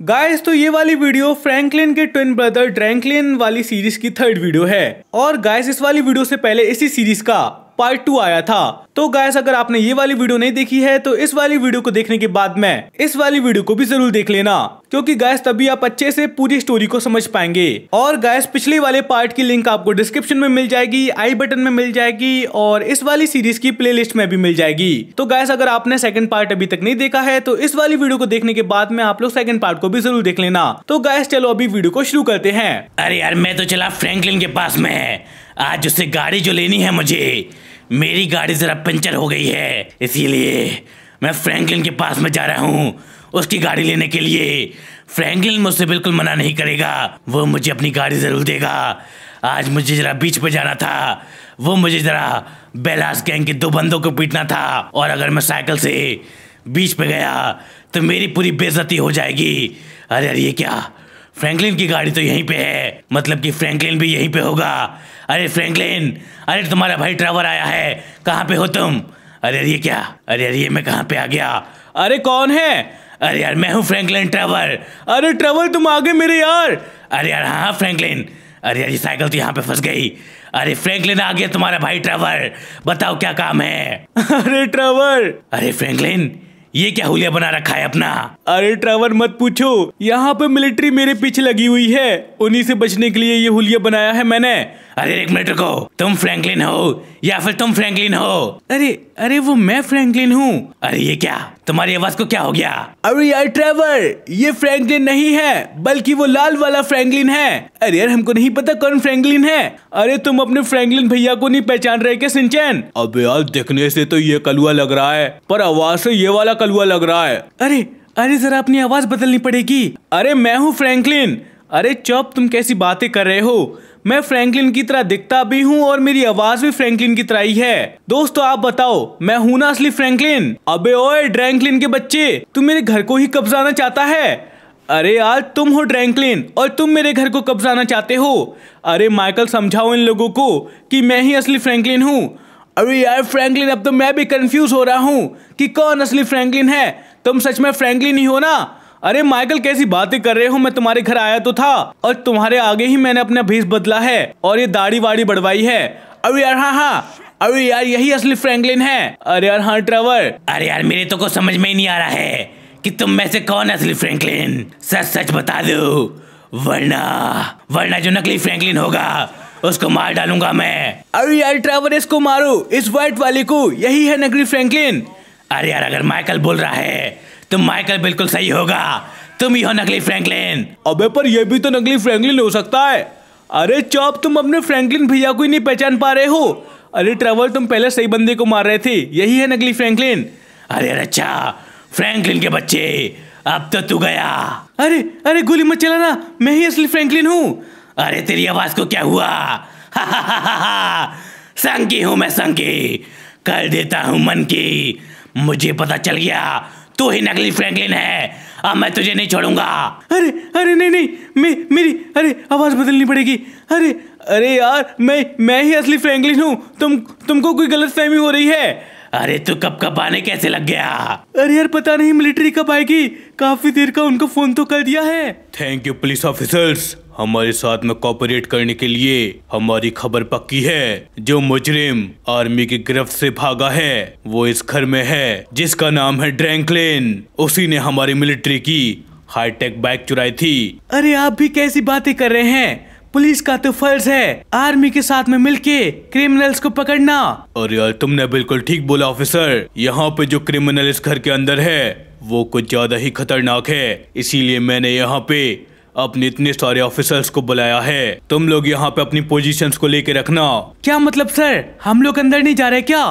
Guys तो ये वाली वीडियो फ्रैंकलिन के ट्विन ब्रदर ड्रैंकलिन वाली सीरीज़ की थर्ड वीडियो है। और गाइस इस वाली वीडियो से पहले इसी सीरीज़ का। पार्ट टू आया था। तो गायस अगर आपने ये वाली वीडियो नहीं देखी है तो इस वाली वीडियो को देखने के बाद में इस वाली वीडियो को भी ज़रूर देख लेना, क्योंकि गायस तभी आप अच्छे से पूरी स्टोरी को समझ पाएँगे। और गायस पिछले वाले पार्ट की लिंक आपको डिस्क्रिप्शन में मिल जाएगी आई बटन में मिल जाएगी, और इस वाली सीरीज़ की प्ले में भी मिल जाएगी। तो गायस अगर आपने सेकंड पार्ट अभी तक नहीं देखा है तो इस वाली वीडियो को देखने के बाद में आप लोग सेकंड पार्ट को भी ज़रूर देख लेना। तो गायस चलो अभी वीडियो को शुरू करते हैं। अरे यार, मैं तो चला फ्रैंकलिन के पास में। आज उससे गाड़ी जो लेनी है मुझे मेरी गाड़ी ज़रा पंचर हो गई है, इसीलिए मैं फ्रैंकलिन के पास में जा रहा हूँ। उसकी गाड़ी लेने के लिए। फ्रैंकलिन मुझसे बिल्कुल मना नहीं करेगा। वो मुझे अपनी गाड़ी ज़रूर देगा। आज मुझे ज़रा बीच पे जाना था। वो मुझे ज़रा बेलास गैंग के दो बंदों को पीटना था। और अगर मैं साइकिल से बीच पे गया तो मेरी पूरी बेजती हो जाएगी। अरे अरे, ये क्या? फ्रैंकलिन की गाड़ी तो यहीं पे है। मतलब कि फ्रैंकलिन भी यहीं पे होगा। अरे फ्रैंकलिन अरे तुम्हारा भाई ट्रेवर आया है कहाँ पे हो तुम? अरे ये क्या? अरे अरे ये मैं कहाँ पे आ गया? अरे कौन है? अरे यार मैं हूँ फ्रैंकलिन ट्रेवर। अरे ट्रेवर तुम आगे मेरे यार। अरे यार हाँ फ्रैंकलिन। अरे यार ये साइकिल तो यहाँ पे फंस गई। अरे फ्रैंकलिन आ गया तुम्हारा भाई ट्रेवर। बताओ क्या काम है? अरे ट्रेवर। अरे फ्रैंकलिन ये क्या हुलिया बना रखा है अपना? अरे ट्रेवर मत पूछो। यहाँ पे मिलिट्री मेरे पीछे लगी हुई है। उन्हीं से बचने के लिए ये हुलिया बनाया है मैंने। अरे एक मिनट रुको तुम फ्रैंकलिन हो या फिर तुम फ्रैंकलिन हो? अरे अरे वो मैं फ्रैंकलिन हूँ। अरे ये क्या? तुम्हारी आवाज़ को क्या हो गया? अरे यार ट्रेवर ये फ्रैंकलिन नहीं है बल्कि वो लाल वाला फ्रैंकलिन है। अरे यार हमको नहीं पता कौन फ्रैंकलिन है। अरे तुम अपने फ्रैंकलिन भैया को नहीं पहचान रहे क्या सिंचैन? अब यार देखने से तो ये कलुआ लग रहा है पर आवाज़ से ये वाला कलुआ लग रहा है। अरे अरे जरा अपनी आवाज़ बदलनी पड़ेगी। अरे मैं हूँ फ्रैंकलिन। अरे चौप तुम कैसी बातें कर रहे हो? मैं फ्रैंकलिन की तरह दिखता भी हूँ और मेरी आवाज़ भी फ्रैंकलिन की तरह ही है। दोस्तों, आप बताओ, मैं हूँ ना असली फ्रैंकलिन? अबे ओए, ड्रैंकलिन के बच्चे, तू मेरे घर को ही कब्जाना चाहता है? अरे यार, तुम हो ड्रैंकलिन और तुम मेरे घर को कब्जाना चाहते हो। अरे माइकल, समझाओ इन लोगों को कि मैं ही असली फ्रैंकलिन हूँ। अरे यार, फ्रैंकलिन, अब तो मैं भी कंफ्यूज हो रहा हूँ कि कौन असली फ्रैंकलिन है? तुम सच में फ्रैंकलिन ही हो ना? अरे माइकल कैसी बातें कर रहे हो? मैं तुम्हारे घर आया तो था और तुम्हारे आगे ही मैंने अपना भेस बदला है और ये दाढ़ी वाड़ी बढ़वाई है। अरे यार हाँ हाँ अरे यार यही असली फ्रैंकलिन है। अरे यार हाँ ट्रेवर। अरे यार मेरे तो को समझ में ही नहीं आ रहा है कि तुम में से कौन असली फ्रैंकलिन। सच सच बता दो। वरना वरना जो नकली फ्रैंकलिन होगा उसको मार डालूँगा मैं। अरे यार ट्रेवर इसको मारो। इस व्हाइट वाले को यही है नकली फ्रैंकलिन। अरे यार अगर माइकल बोल रहा है तुम माइकल बिल्कुल सही होगा। तुम ही हो नकली फ्रैंकलिन। अबे पर यह भी तो नकली फ्रैंकलिन हो सकता है। अरे चौप तुम अपने फ्रैंकलिन भैया को ही नहीं पहचान पा रहे हो। अरे ट्रेवल तुम पहले सही बंदे को मार रहे थे। यही है नकली फ्रैंकलिन। अरे अच्छा फ्रैंकलिन के बच्चे अब तो तू गया। अरे अरे गोली मत चलाना मैं ही असली फ्रैंकलिन हूँ। अरे तेरी आवाज़ को क्या हुआ? संकी हूँ मैं संकी। कर देता हूँ मन की। मुझे पता चल गया तू ही नकली फ्रैंकलिन है। अब मैं तुझे नहीं छोड़ूँगा। अरे अरे नहीं नहीं, मैं, मेरी, अरे, आवाज़ बदलनी पड़ेगी। अरे अरे यार, मैं मैं ही असली फ्रैंकलिन हूँ। तुम, तुमको कोई गलत फहमी हो रही है। अरे तू कब कब आने कैसे लग गया? अरे यार पता नहीं मिलिट्री कब आएगी? काफ़ी देर का उनको फ़ोन तो कर दिया है। थैंक यू पुलिस ऑफिसर्स हमारे साथ में कॉपरेट करने के लिए हमारी खबर पक्की है। जो मुजरिम आर्मी की गिरफ्त से भागा है वो इस घर में है जिसका नाम है ड्रैंकलिन उसी ने हमारी मिलिट्री की हाईटेक बाइक चुराई थी। अरे आप भी कैसी बातें कर रहे हैं? पुलिस का तो फ़र्ज़ है। आर्मी के साथ में मिलके क्रिमिनल्स को पकड़ना। और यार तुमने बिल्कुल ठीक बोला ऑफिसर। यहाँ पे जो क्रिमिनल इस घर के अंदर है वो कुछ ज़्यादा ही खतरनाक है। इसीलिए मैंने यहाँ पे अपने इतने सारे ऑफिसर्स को बुलाया है। तुम लोग यहाँ पे अपनी पोजीशंस को लेके रखना। क्या मतलब सर? हम लोग अंदर नहीं जा रहे क्या?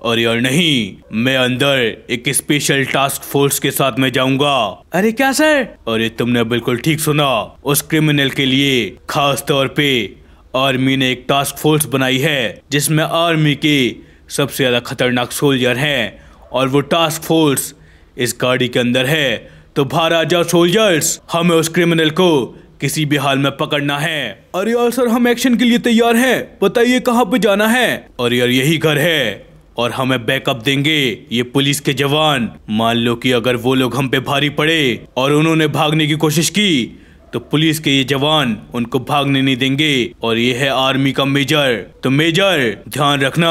और यार नहीं मैं अंदर एक स्पेशल टास्क फोर्स के साथ में जाऊँगा। अरे क्या सर अरे तुमने बिल्कुल ठीक सुना उस क्रिमिनल के लिए खास तौर पे आर्मी ने एक टास्क फोर्स बनाई है जिसमें आर्मी के सबसे ज़्यादा खतरनाक सोल्जर हैं और वो टास्क फोर्स इस गाड़ी के अंदर है। तो बाहर आ जाओ सोल्जर्स हमें उस क्रिमिनल को किसी भी हाल में पकड़ना है। अरे यार सर हम एक्शन के लिए तैयार हैं। बताइए कहाँ पे जाना है? और यार यही घर है। और हमें बैकअप देंगे ये पुलिस के जवान। मान लो कि अगर वो लोग हम पे भारी पड़े और उन्होंने भागने की कोशिश की तो पुलिस के ये जवान उनको भागने नहीं देंगे। और ये है आर्मी का मेजर। तो मेजर ध्यान रखना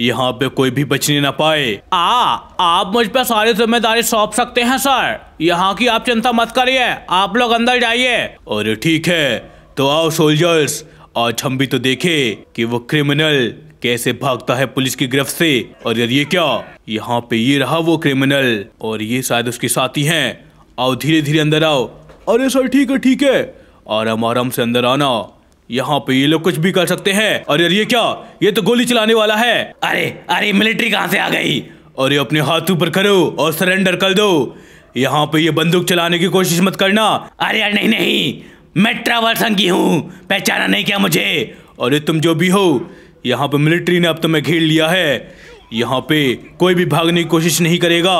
यहाँ पे कोई भी बचने ना पाए। आ आप मुझ पर सारी ज़िम्मेदारी सौंप सकते हैं सर। यहाँ की आप चिंता मत करिए आप लोग अंदर जाइए। अरे ठीक है तो आओ सोल्जर्स आज हम भी तो देखे कि वो क्रिमिनल कैसे भागता है पुलिस की गिरफ्त से? और यार ये क्या? यहाँ पे ये रहा वो क्रिमिनल और ये शायद उसके साथी हैं। आओ धीरे धीरे अंदर आओ। अरे सर, ठीक है ठीक है। आराम आराम से अंदर आना। यहाँ पे ये लोग कुछ भी कर सकते हैं। अरे यार ये क्या? ये तो गोली चलाने वाला है। अरे अरे मिलिट्री कहाँ से आ गई? अरे, अपने हाथ ऊपर करो और सरेंडर कर दो। यहाँ पे ये बंदूक चलाने की कोशिश मत करना। अरे यार नहीं नहीं। मैं ट्रैवल संगी हूँ। पहचाना नहीं क्या मुझे? अरे, तुम जो भी हो। यहाँ पे मिलिट्री ने अब तुम्हें घेर लिया है। यहाँ पे कोई भी भागने की कोशिश नहीं करेगा।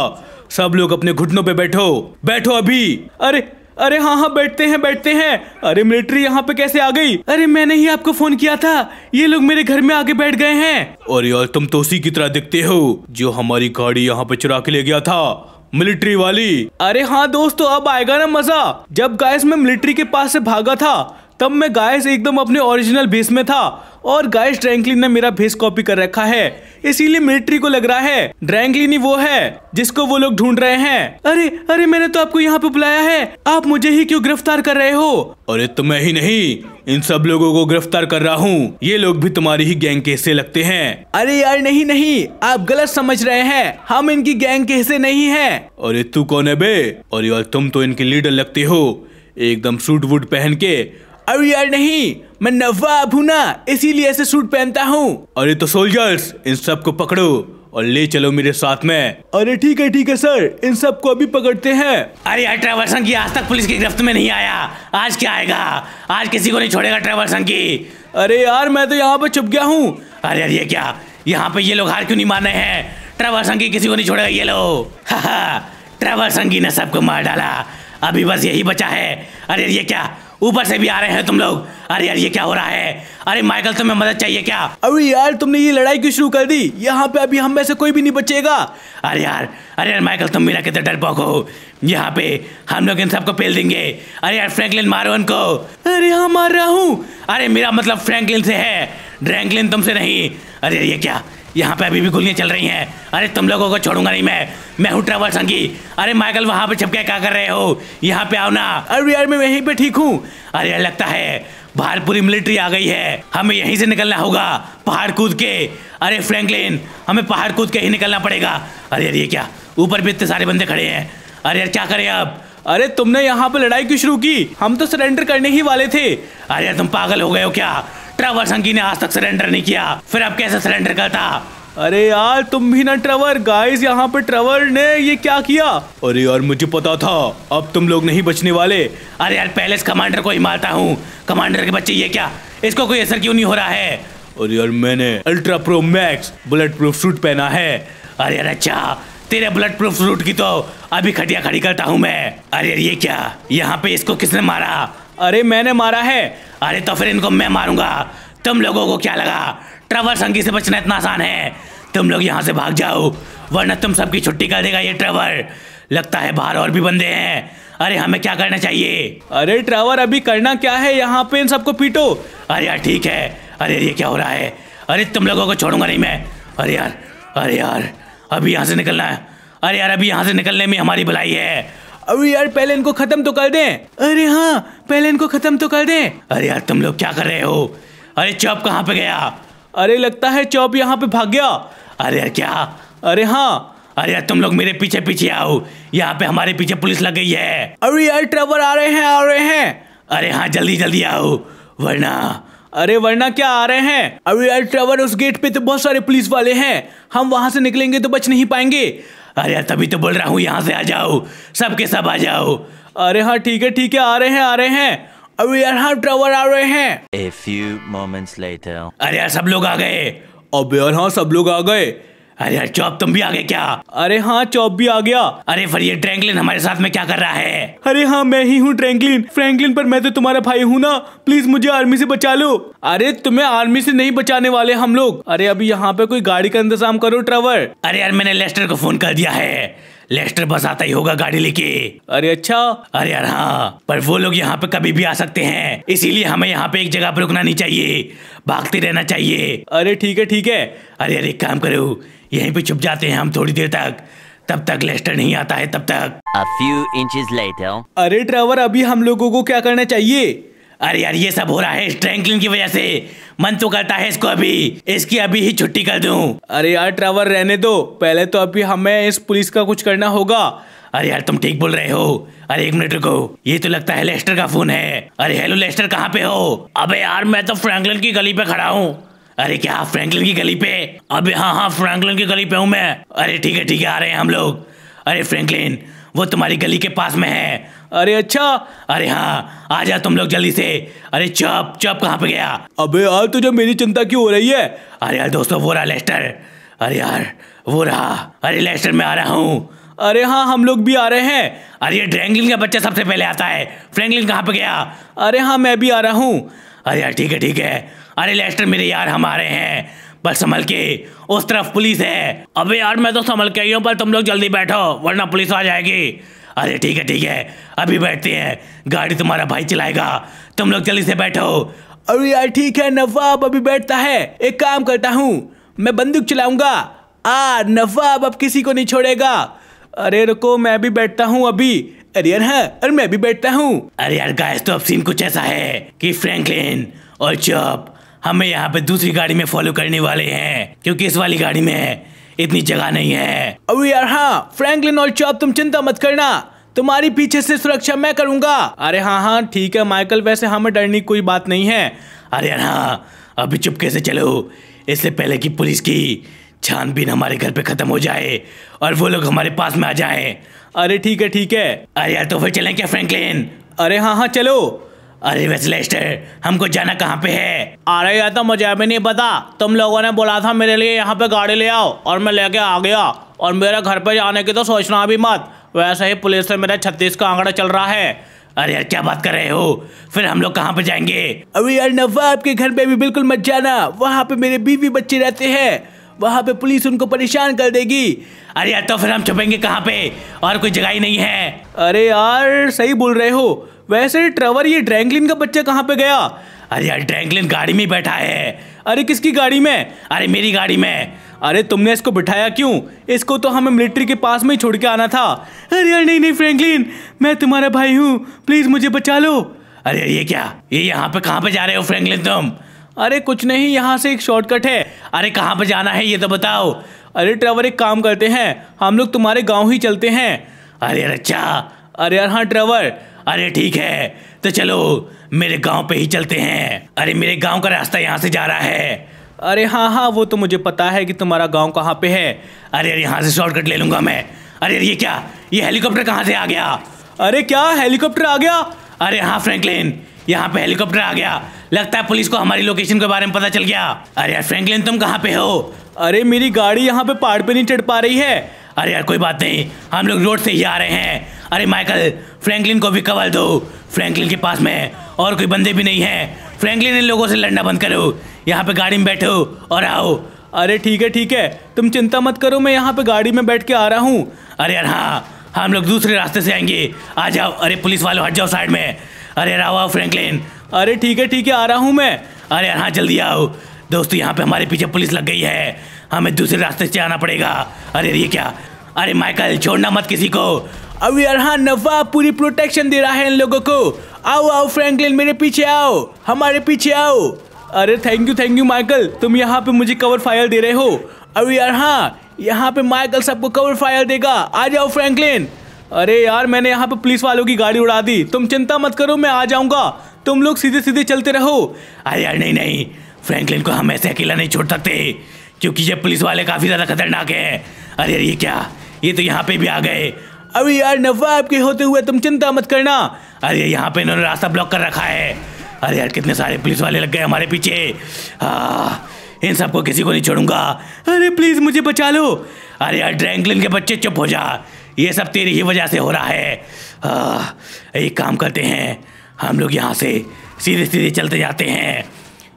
सब लोग अपने घुटनों पे बैठो। बैठो अभी। अरे अरे हाँ हाँ बैठते हैं बैठते हैं। अरे मिलिट्री यहाँ पे कैसे आ गई? अरे मैंने ही आपको फ़ोन किया था। ये लोग मेरे घर में आके बैठ गए हैं। और यार, तुम तो उसी की तरह दिखते हो, जो हमारी गाड़ी यहाँ पे चुरा के ले गया था, मिलिट्री वाली। अरे हाँ दोस्तों, अब आएगा ना मज़ा। जब गाइस मैं मिलिट्री के पास से भागा था तब मैं गायस एकदम अपने ओरिजिनल भेस में था और गायस ड्रैंकलिन ने मेरा भेस कॉपी कर रखा है। इसीलिए मिलिट्री को लग रहा है। ड्रैंकलिन ही वो है जिसको वो लोग ढूंढ रहे हैं। अरे अरे मैंने तो आपको यहाँ पे बुलाया है। आप मुझे ही क्यों गिरफ़्तार कर रहे हो? अरे तुम्हें ही नहीं। इन सब लोगों को गिरफ़्तार कर रहा हूँ। ये लोग भी तुम्हारी ही गैंग के हिस्से लगते हैं। अरे यार नहीं नहीं। आप गलत समझ रहे हैं। हम इनकी गैंग के हिस्से नहीं है। अरे तू कौन है बे? और यार तुम तो इनके लीडर लगते हो। एकदम सूट वूट पहन के अरे यार नहीं मैं नवाब हूँ ना इसीलिए ऐसे सूट पहनता हूँ। अरे तो सोल्जर्स इन सबको पकड़ो और ले चलो मेरे साथ में। अरे ठीक है ठीक है सर इन सबको अभी पकड़ते हैं। अरे यार ट्रैवल संघी आज तक पुलिस की गिरफ्त में नहीं आया। आज क्या आएगा? आज किसी को नहीं छोड़ेगा ट्रैवल संघी अरे यार मैं तो यहाँ पर छुप गया हूँ। अरे अरे ये क्या? यहाँ पे ये लोग हार क्यों नहीं मान रहे हैं? ट्रैवल संघी किसी को नहीं छोड़ेगा ये लोग। ट्रैवल संघी ने सबको मार डाला। अभी बस यही बचा है। अरे ये क्या? ऊपर से भी आ रहे हैं तुम लोग। अरे यार ये क्या हो रहा है? अरे माइकल तुम्हें मदद चाहिए क्या? अरे यार तुमने ये लड़ाई क्यों शुरू कर दी? यहाँ पे अभी हम में से कोई भी नहीं बचेगा। अरे यार अरे यार माइकल तुम मेरा कितने डरपोक हो यहाँ पे हम लोग इन सबको पेल देंगे। अरे यार फ्रैंकलिन मारो उनको। अरे हाँ मार रहा हूँ। अरे मेरा मतलब फ्रैंकलिन से है। ड्रैंकलिन तुमसे नहीं। अरे ये क्या? यहाँ पे अभी भी गोलियाँ चल रही हैं। अरे तुम लोगों को छोड़ूँगा नहीं मैं। मैं हूँ ट्रैवल संगी। अरे माइकल, वहाँ पे छपके क्या कर रहे हो? यहाँ पे आओ ना। अरे यार, मैं यहीं पे ठीक हूँ। अरे यार, लगता है बाहर पूरी मिलिट्री आ गई है। हमें यहीं से निकलना होगा, पहाड़ कूद के। अरे फ्रैंकलिन, हमें पहाड़ कूद के ही निकलना पड़ेगा। अरे यार, ये क्या? ऊपर भी इतने सारे बंदे खड़े हैं। अरे यार, क्या करें अब? अरे तुमने यहाँ पे लड़ाई क्यों शुरू की? हम तो सरेंडर करने ही वाले थे। अरे यार, तुम पागल हो गए हो क्या? ट्रैवल संगी ने आज तक सरेंडर नहीं किया। फिर अब कैसे सरेंडर करता? अरे यार तुम भी ना ट्रवर। गाइस यहाँ पे ट्रवर ने ये क्या किया? अरे यार मुझे पता था। अब तुम लोग नहीं बचने वाले। अरे यार पहले कमांडर को ही मारता हूँ। कमांडर के बच्चे ये क्या? इसको कोई असर क्यों नहीं हो रहा है? अरे यार मैंने ultra pro max bullet proof suit पहना है। अरे यार अच्छा। तेरे बुलेट प्रूफ सूट की तो अभी खटिया खड़ी करता हूँ मैं। अरे यार ये क्या? यहाँ पे इसको किसने मारा? अरे मैंने मारा है। अरे तो फिर इनको मैं मारूँगा। तुम लोगों को क्या लगा? ट्रैवल संगी से बचना इतना आसान है। तुम लोग यहाँ से भाग जाओ वरना तुम सबकी छुट्टी कर देगा ये ट्रैवल लगता है बाहर और भी बंदे हैं। अरे हमें क्या करना चाहिए? अरे ट्रैवल अभी करना क्या है? यहाँ पे इन सबको पीटो। अरे यार ठीक है। अरे ये क्या हो रहा है? अरे तुम लोगों को छोड़ूँगा नहीं मैं। अरे यार अरे यार अभी यहाँ से निकलना है। अरे यार अभी यहाँ से निकलने में हमारी भलाई है। अरे यार पहले इनको खत्म तो कर दें। अरे हाँ पहले इनको खत्म तो कर दें। अरे यार तुम लोग क्या कर रहे हो? अरे चौप कहाँ पे गया? अरे लगता है चौप यहाँ पे भाग गया। अरे यार क्या? अरे हाँ। अरे यार तुम लोग मेरे पीछे पीछे आओ। यहाँ पे हमारे पीछे पुलिस लग गई है। अरे यार ट्रैवल आ रहे हैं आ रहे हैं। अरे हाँ जल्दी जल्दी आओ। वरना अरे वरना क्या आ रहे हैं? अरे यार ट्रैवल उस गेट पे तो बहुत सारे पुलिस वाले हैं। हम वहाँ से निकलेंगे तो बच नहीं पाएँगे। अरे यार तभी तो बोल रहा हूँ यहाँ से आ जाओ। सबके सब आ जाओ। अरे हाँ ठीक है ठीक है आ रहे हैं आ रहे हैं। अरे यार हाँ ट्रेवल आ रहे हैं। A few moments later. अरे यार सब लोग आ गए। अब यार हाँ सब लोग आ गए। अरे यार चौप तुम भी आ गए क्या? अरे हाँ चौप भी आ गया। अरे फिर ये ड्रैंकलिन हमारे साथ में क्या कर रहा है? अरे हाँ मैं ही हूँ ट्रैंकलिन फ्रैंकलिन पर मैं तो तुम्हारा भाई हूँ ना। प्लीज़ मुझे आर्मी से बचा लो। अरे तुम्हें आर्मी से नहीं बचाने वाले हम लोग। अरे अभी यहाँ पे कोई गाड़ी का इंतज़ाम करो ट्रेवर अरे यार मैंने लेस्टर को फ़ोन कर दिया है। लेस्टर बस आता ही होगा गाड़ी लेके। अरे अच्छा। अरे यार हाँ। पर वो लोग यहाँ पे कभी भी आ सकते हैं। इसीलिए हमें यहाँ पे एक जगह पर रुकना नहीं चाहिए। भागते रहना चाहिए। अरे ठीक है ठीक है। अरे अरे एक काम करो। यहीं पे छुप जाते हैं हम थोड़ी देर तक। तब तक लेस्टर नहीं आता है तब तक। A few inches later. अरे ट्रेवर अभी हम लोगों को क्या करना चाहिए? अरे यार ये सब हो रहा है स्ट्रैंकलिन की वजह से। मन तो करता है इसको अभी। इसकी अभी ही छुट्टी कर दूँ। अरे यार ट्रेवर रहने दो। पहले तो अभी हमें इस पुलिस का कुछ करना होगा। अरे यार तुम ठीक बोल रहे हो। अरे एक मिनट रुको। ये तो लगता है लेस्टर का फ़ोन है। अरे हेलो लेस्टर कहाँ पे हो? अबे यार मैं तो फ्रैंकलिन की गली पे खड़ा हूँ। अरे क्या फ्रैंकलिन की गली पे? अबे हाँ हाँ फ्रैंकलिन की गली पे हूँ मैं। अरे ठीक है ठीक है आ रहे हैं हम लोग। अरे फ्रैंकलिन वो तुम्हारी गली के पास में है। अरे अच्छा। अरे हाँ आ जा तुम लोग जल्दी से। अरे चौप चौप कहाँ पे गया? अबे यार तुझे मेरी चिंता क्यों हो रही है? अरे यार दोस्तों वो रहा लेस्टर। अरे यार वो रहा। अरे लेस्टर मैं आ रहा हूँ। अरे हाँ हम लोग भी आ रहे हैं। अरे ड्रैंगलिन का बच्चा सबसे पहले आता है। फ्रैंकलिन कहाँ पे गया? अरे हाँ मैं भी आ रहा हूँ। अरे यार ठीक है ठीक है। अरे लेस्टर मेरे यार हम आ रहे हैं। बस संभल के उस तरफ़ पुलिस है। अबे यार मैं तो संभल के आई हूँ पर तुम लोग जल्दी बैठो वरना पुलिस आ जाएगी। अरे ठीक है ठीक है। अभी बैठते हैं। गाड़ी तुम्हारा भाई चलाएगा। तुम लोग जल्दी से बैठो। अरे यार ठीक है नवाब अभी बैठता है। एक काम करता हूँ मैं बंदूक चलाऊँगा। आ नवाब अब किसी को नहीं छोड़ेगा। अरे रुको मैं भी बैठता हूँ अभी। अरे यार हाँ अरे मैं भी बैठता हूँ। अरे यार गाइस तो अब सीन कुछ ऐसा है कि फ्रैंकलिन और चॉप हमें यहाँ पे दूसरी गाड़ी में फॉलो करने वाले हैं क्योंकि इस वाली गाड़ी में इतनी जगह नहीं है। अरे यार हाँ फ्रैंकलिन और चॉप तुम चिंता मत करना। तुम्हारी पीछे से सुरक्षा मैं करूँगा। अरे हाँ हाँ ठीक है, माइकल, वैसे हमें डरने की कोई बात नहीं है। अरे यार हाँ अभी चुपके से चलो। इससे पहले कि पुलिस की छानबीन हमारे घर पे खत्म हो जाए और वो लोग हमारे पास में आ जाए। अरे ठीक है ठीक है। अरे यार तो फिर चलें क्या, फ्रैंकलिन? अरे हाँ हाँ चलो। अरे वैसे हमको जाना कहाँ पे है? अरे यार तो मुझे भी नहीं पता। तुम लोगों ने बोला था मेरे लिए यहाँ पे गाड़ी ले आओ और मैं लेके आ गया। और मेरे घर पे जाने की तो सोचना भी मत। वैसे ही पुलिस से मेरा छत्तीस का आंकड़ा चल रहा है। अरे यार क्या बात कर रहे हो? फिर हम लोग कहाँ पे जाएँगे? अरे यार नवाब के घर पे भी बिल्कुल मत जाना। वहाँ पे मेरे बीवी बच्चे रहते हैं। वहाँ पे पुलिस उनको परेशान कर देगी। अरे यार तो फिर हम छुपेंगे कहाँ पे? और कोई जगह ही नहीं है। अरे यार सही बोल रहे हो। वैसे ट्रेवर, ये ड्रैंकलिन का बच्चा कहाँ पे गया? अरे यार ड्रैंकलिन गाड़ी में बैठा है। अरे किसकी गाड़ी में? अरे मेरी गाड़ी में। अरे तुमने इसको बिठाया क्यों? इसको तो हमें मिलिट्री के पास में ही छोड़ के आना था। अरे यार, नहीं नहीं, फ्रैंकलिन, मैं तुम्हारा भाई हूँ। प्लीज़ मुझे बचा लो। अरे ये क्या? ये यहाँ पे कहाँ पे जा रहे हो फ्रैंकलिन तुम? अरे कुछ नहीं, यहाँ से एक शॉर्टकट है। अरे कहाँ पे जाना है ये तो बताओ। अरे ट्रेवर, एक काम करते हैं। हम लोग तुम्हारे गाँव ही चलते हैं। अरे यार अच्छा। अरे यार हाँ ट्रेवर। अरे ठीक है। तो चलो मेरे गाँव पे ही चलते हैं। अरे मेरे गाँव का रास्ता यहाँ से जा रहा है। अरे हाँ हाँ वो तो मुझे पता है कि तुम्हारा गाँव कहाँ पे है। अरे अरे यहाँ से शॉर्टकट ले लूँगा मैं। अरे ये क्या? ये हेलीकॉप्टर कहाँ से आ गया? अरे क्या? हेलीकॉप्टर आ गया? अरे हाँ फ्रैंकलिन यहाँ पे हेलीकॉप्टर आ गया। लगता है पुलिस को हमारी लोकेशन के बारे में पता चल गया। अरे यार फ्रैंकलिन तुम कहाँ पे हो? अरे मेरी गाड़ी यहाँ पे पहाड़ पे नहीं चढ़ पा रही है। अरे यार कोई बात नहीं। हम लोग रोड से ही आ रहे हैं। अरे माइकल फ्रैंकलिन को भी कवर दो। फ्रैंकलिन के पास में और कोई बंदे भी नहीं है। फ्रैंकलिन इन लोगों से लड़ना बंद करो। यहाँ पे गाड़ी में बैठो और आओ। अरे ठीक है ठीक है। तुम चिंता मत करो मैं यहाँ पे गाड़ी में बैठ के आ रहा हूँ। अरे यार हाँ। हम लोग दूसरे रास्ते से आएँगे। आ जाओ। अरे पुलिस वालों हट जाओ साइड में। अरे यार आओ आओ फ्रैंकलिन। अरे ठीक है ठीक है आ रहा हूँ मैं। अरे यार हाँ जल्दी आओ। दोस्तों यहाँ पे हमारे पीछे पुलिस लग गई है। हमें दूसरे रास्ते से आना पड़ेगा। अरे ये क्या? अरे माइकल छोड़ना मत किसी को। अब यार हाँ नवाब पूरी प्रोटेक्शन दे रहा है इन लोगों को। आओ आओ फ्रैंकलिन मेरे पीछे आओ। हमारे पीछे आओ। अरे thank you thank you Michael तुम यहाँ पे मुझे कवर फायर दे रहे हो। अब यार हाँ यहाँ पे माइकल सबको कवर फायर देगा। आ जाओ फ्रैंकलिन अरे यार, मैंने यहाँ पे पुलिस वालों की गाड़ी उड़ा दी। तुम चिंता मत करो, मैं आ जाऊँगा। तुम लोग सीधे सीधे चलते रहो। अरे यार, नहीं नहीं। फ्रैंकलिन को हम ऐसे अकेला नहीं छोड़ सकते। क्योंकि ये पुलिस वाले काफ़ी ज़्यादा खतरनाक हैं। अरे यार, ये क्या? ये तो यहाँ पे भी आ गए। अभी यार नवाब के होते हुए तुम चिंता मत करना। अरे यहाँ पे इन्होंने रास्ता ब्लॉक कर रखा है। अरे यार कितने सारे पुलिस वाले लग गए हमारे पीछे। आ, इन सबको किसी को नहीं छोड़ूँगा। अरे प्लीज़ मुझे बचा लो। अरे यार ड्रैंकलिन के बच्चे चुप हो जा। ये सब तेरी ही वजह से हो रहा है। आ, एक काम करते हैं। हम लोग यहाँ से सीधे सीधे चलते जाते हैं।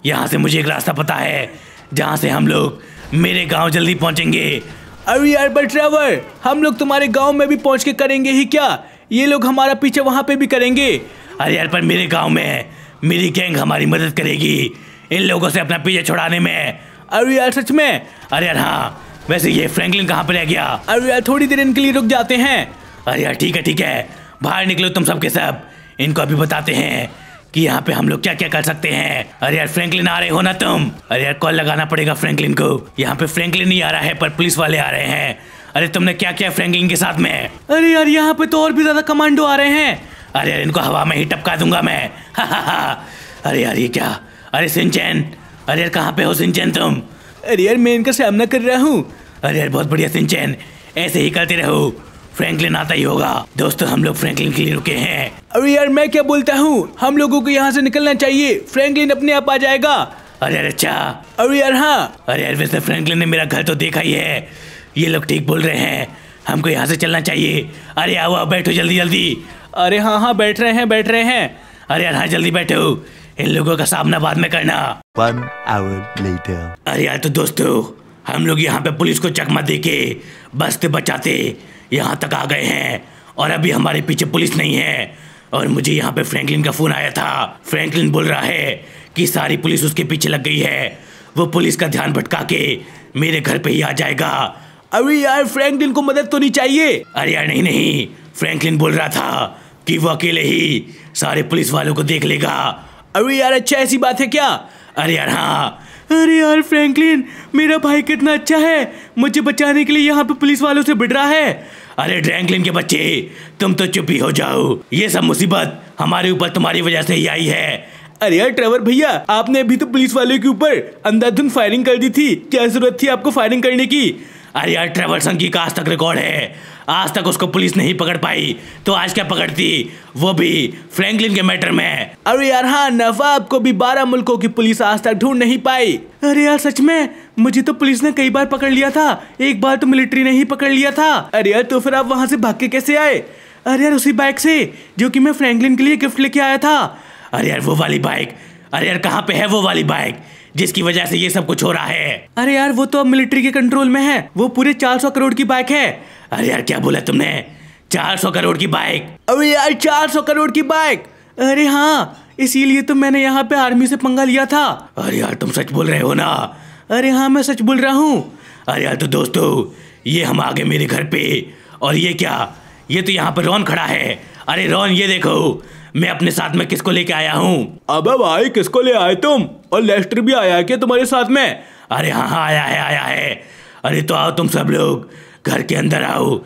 यहाँ से मुझे एक रास्ता पता है जहाँ से हम लोग मेरे गाँव जल्दी पहुँचेंगे। अरे यार बट ट्रेवर हम लोग तुम्हारे गाँव में भी पहुँच के करेंगे ही क्या? ये लोग हमारा पीछे वहाँ पे भी करेंगे। अरे यार पर मेरे गाँव में मेरी गैंग हमारी मदद करेगी। इन लोगों से अपना पीछे छुड़ाने में। अरे यार सच में? अरे यार हाँ। वैसे ये फ्रैंकलिन कहाँ पर रह गया? अरे यार, थोड़ी देर इनके लिए रुक जाते हैं। अरे यार, ठीक है ठीक है। बाहर निकलो तुम सब के सब। इनको अभी बताते हैं। कि यहाँ पे हम लोग क्या क्या कर सकते हैं। अरे यार फ्रैंकलिन आ रहे हो ना तुम? अरे यार कॉल लगाना पड़ेगा फ्रैंकलिन को। यहाँ पे फ्रैंकलिन नहीं आ रहा है पर पुलिस वाले आ रहे हैं। अरे तुमने क्या किया फ्रैंकलिन के साथ में? अरे यार यहाँ पे तो और भी ज़्यादा कमांडो आ रहे हैं। अरे यार इनको हवा में ही टपका दूँगा मैं। हा हा हा अरे यार ये क्या? अरे सिंचैन अरे यार कहाँ पे हो सिंचैन तुम? अरे यार मैं इनका सामना कर रहा हूँ। अरे यार बहुत बढ़िया सिंचैन ऐसे ही करते रहो। फ्रैंकलिन आता ही होगा। दोस्तों हम लोग फ्रैंकलिन के लिए रुके हैं। अरे यार मैं क्या बोलता हूँ? हम लोगों को यहाँ से निकलना चाहिए। फ्रैंकलिन अपने आप आ जाएगा। अरे यार अच्छा। अरे यार हाँ। अरे यार वैसे फ्रैंकलिन ने मेरा घर तो देखा ही है। ये लोग ठीक बोल रहे हैं। हमको यहाँ से चलना चाहिए। अरे आओ आओ बैठो जल्दी जल्दी। अरे हाँ हाँ बैठ रहे हैं बैठ रहे हैं। अरे यार हाँ जल्दी बैठो। इन लोगों का सामना बाद में करना। One hour later. अरे यार तो दोस्तों हम लोग यहाँ पे पुलिस को चकमा दे के बचते बचाते। यहाँ तक आ गए हैं। और अभी हमारे पीछे पुलिस नहीं है। और मुझे यहाँ पे फ्रैंकलिन का फ़ोन आया था। फ्रैंकलिन बोल रहा है कि सारी पुलिस उसके पीछे लग गई है। वो पुलिस का ध्यान भटका के मेरे घर पे ही आ जाएगा। अरे यार फ्रैंकलिन को मदद तो नहीं चाहिए। अरे यार नहीं नहीं। फ्रैंकलिन बोल रहा था कि वो अकेले ही सारे पुलिस वालों को देख लेगा। अरे यार अच्छा ऐसी बात है क्या? अरे यार हाँ। अरे यार फ्रैंकलिन मेरा भाई कितना अच्छा है। मुझे बचाने के लिए यहाँ पे पुलिस वालों से भिड़ रहा है। अरे ड्रैंकलिन के बच्चे, तुम तो चुप ही हो जाओ। ये सब मुसीबत हमारे ऊपर तुम्हारी वजह से ही आई है। अरे यार ट्रेवर भैया, आपने अभी तो पुलिस वाले के ऊपर अंधाधुन फायरिंग कर दी थी। क्या ज़रूरत थी आपको फायरिंग करने की? अरे यार ट्रेवल संघ की का आज तक रिकॉर्ड है? आज तक उसको पुलिस नहीं पकड़ पाई। तो आज क्या पकड़ती? वो भी फ्रैंकलिन के मैटर में। अरे यार हाँ नवाब को भी बारह मुल्कों की पुलिस आज तक ढूंढ नहीं पाई। अरे यार सच में? मुझे तो पुलिस ने कई बार पकड़ लिया था। एक बार तो मिलिट्री ने ही पकड़ लिया था। अरे यार तो फिर आप वहाँ से भाग के कैसे आए? अरे यार उसी बाइक से जो कि मैं फ्रैंकलिन के लिए गिफ्ट लेके आया था। अरे यार वो वाली बाइक। अरे यार कहाँ पे है वो वाली बाइक? जिसकी वजह से ये सब कुछ हो रहा है। अरे यार वो तो अब मिलिट्री के कंट्रोल में है। वो पूरे 400 करोड़ की बाइक है। अरे यार क्या बोला तुमने? चार सौ करोड़ की बाइक अरे यार 400 करोड़ की बाइक अरे हाँ इसीलिए तो मैंने यहाँ पे आर्मी से पंगा लिया था। अरे यार तुम सच बोल रहे हो ना? अरे हाँ मैं सच बोल रहा हूँ। अरे यार तो दोस्तों ये हम आ गए मेरे घर पे। और ये क्या? ये तो यहाँ पर रॉन खड़ा है। अरे रॉन ये देखो। मैं अपने साथ में किसको लेके आया हूँ? अबे भाई किसको ले आए तुम? और लेस्टर भी आया है क्या तुम्हारे साथ में? अरे हाँ हाँ आया है आया है। अरे तो आओ तुम सब लोग घर के अंदर आओ।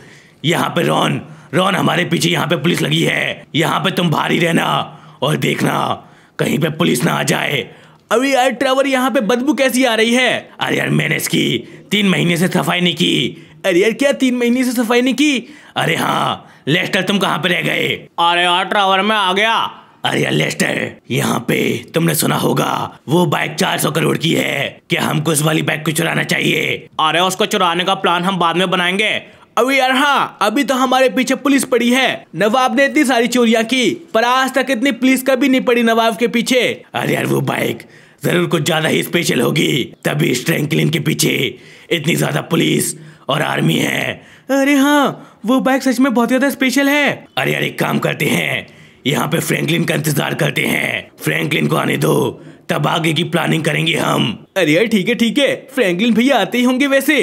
यहाँ पे रॉन रॉन हमारे पीछे यहाँ पे पुलिस लगी है। यहाँ पे तुम भारी रहना और देखना कहीं पे पुलिस ना आ जाए। अरे यार ट्रेवर यहाँ पे बदबू कैसी आ रही है? अरे यार मैंने इसकी तीन महीने से सफ़ाई नहीं की। अरे यार क्या तीन महीने से सफ़ाई नहीं की? अरे हाँ लेस्टर तुम कहाँ पे रह गए? अरे यार ट्रेवर में आ गया। अरे यार लेस्टर यहाँ पे तुमने सुना होगा वो बाइक 400 करोड़ की है। क्या हमको इस वाली बाइक को चुराना चाहिए? अरे उसको चुराने का प्लान हम बाद में बनाएँगे। अभी यार हाँ अभी तो हमारे पीछे पुलिस पड़ी है। नवाब ने इतनी सारी चोरियाँ की, पर आज तक इतनी पुलिस कभी नहीं पड़ी नवाब के पीछे। अरे यार वो बाइक, ज़रूर कुछ ज़्यादा ही स्पेशल होगी। तभी स्ट्रैंकलिन के पीछे इतनी ज़्यादा पुलिस और आर्मी है। अरे हाँ वो बाइक सच में बहुत ज़्यादा स्पेशल है। अरे यार एक काम करते हैं, यहाँ पे फ्रैंकलिन का इंतज़ार करते हैं। फ्रैंकलिन को आने दो। तब आगे की प्लानिंग करेंगे हम। अरे यार ठीक है ठीक है। फ्रैंकलिन भैया आते ही होंगे वैसे।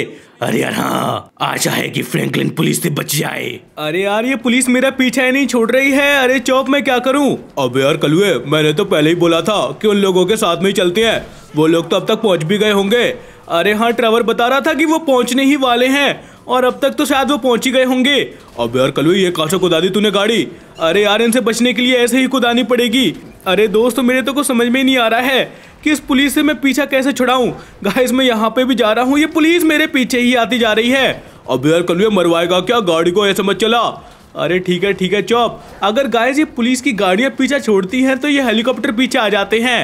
अरे यार हाँ आशा है कि फ्रैंकलिन पुलिस से बच जाए। अरे यार ये पुलिस मेरा पीछा ही नहीं छोड़ रही है। अरे चौप मैं क्या करूँ? अब यार कलुए मैंने तो पहले ही बोला था कि उन लोगों के साथ में ही चलते हैं। वो लोग तो अब तक पहुँच भी गए होंगे। अरे हाँ ट्रेवर बता रहा था कि वो पहुँचने ही वाले हैं। और अब तक तो शायद वो पहुँच ही गए होंगे। अब यार कलुए ये कहाँ कुदा दी तूने गाड़ी। अरे यार, इनसे बचने के लिए ऐसे ही कुदानी पड़ेगी। अरे दोस्त, मेरे तो कुछ समझ में नहीं आ रहा है कि इस पुलिस से मैं पीछा कैसे छुड़ाऊं। गाइस मैं यहाँ पे भी जा रहा हूँ। ये पुलिस मेरे पीछे ही आती जा रही है। अब यार कलुए मरवाएगा क्या? गाड़ी को ऐसे मत चला। अरे ठीक है ठीक है, चौप। अगर गाइस ये पुलिस की गाड़ियाँ पीछा छोड़ती हैं तो ये हेलीकॉप्टर पीछे आ जाते हैं।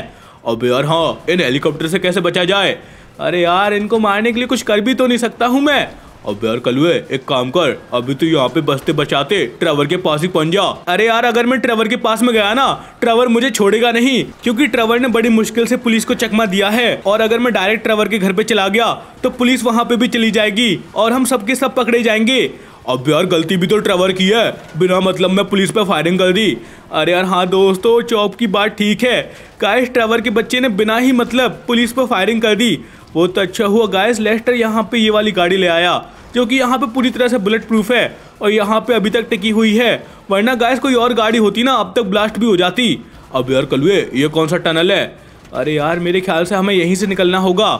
अब यार हाँ इन हेलीकॉप्टर से कैसे बचा जाए? अरे यार, इनको मारने के लिए कुछ कर भी तो नहीं सकता हूँ मैं। अब यार कलुए एक काम कर, अभी तो यहाँ पे बसते बचाते ट्रेवर के पास ही पहुँच जा। अरे यार, अगर मैं ट्रेवर के पास में गया ना, ट्रेवर मुझे छोड़ेगा नहीं, क्योंकि ट्रेवर ने बड़ी मुश्किल से पुलिस को चकमा दिया है। और अगर मैं डायरेक्ट ट्रेवर के घर पे चला गया तो पुलिस वहाँ पे भी चली जाएगी, और हम सबके सब पकड़े जाएँगे। अब यार, गलती भी तो ट्रेवर की है, बिना मतलब मैं पुलिस पे फायरिंग कर दी। अरे यार हाँ दोस्तों, चौप की बात ठीक है। गाइस ट्रेवर के बच्चे ने बिना ही मतलब पुलिस पर फायरिंग कर दी वो तो अच्छा हुआ। गायस लेस्टर यहाँ पे ये वाली गाड़ी ले आया, जो कि यहाँ पे पूरी तरह से बुलेट प्रूफ है और यहाँ पे अभी तक टिकी हुई है। वरना गायस कोई और गाड़ी होती ना, अब तक ब्लास्ट भी हो जाती। अब यार, कलुए, ये कौन सा टनल है? अरे यार, मेरे ख्याल से हमें यहीं से निकलना होगा।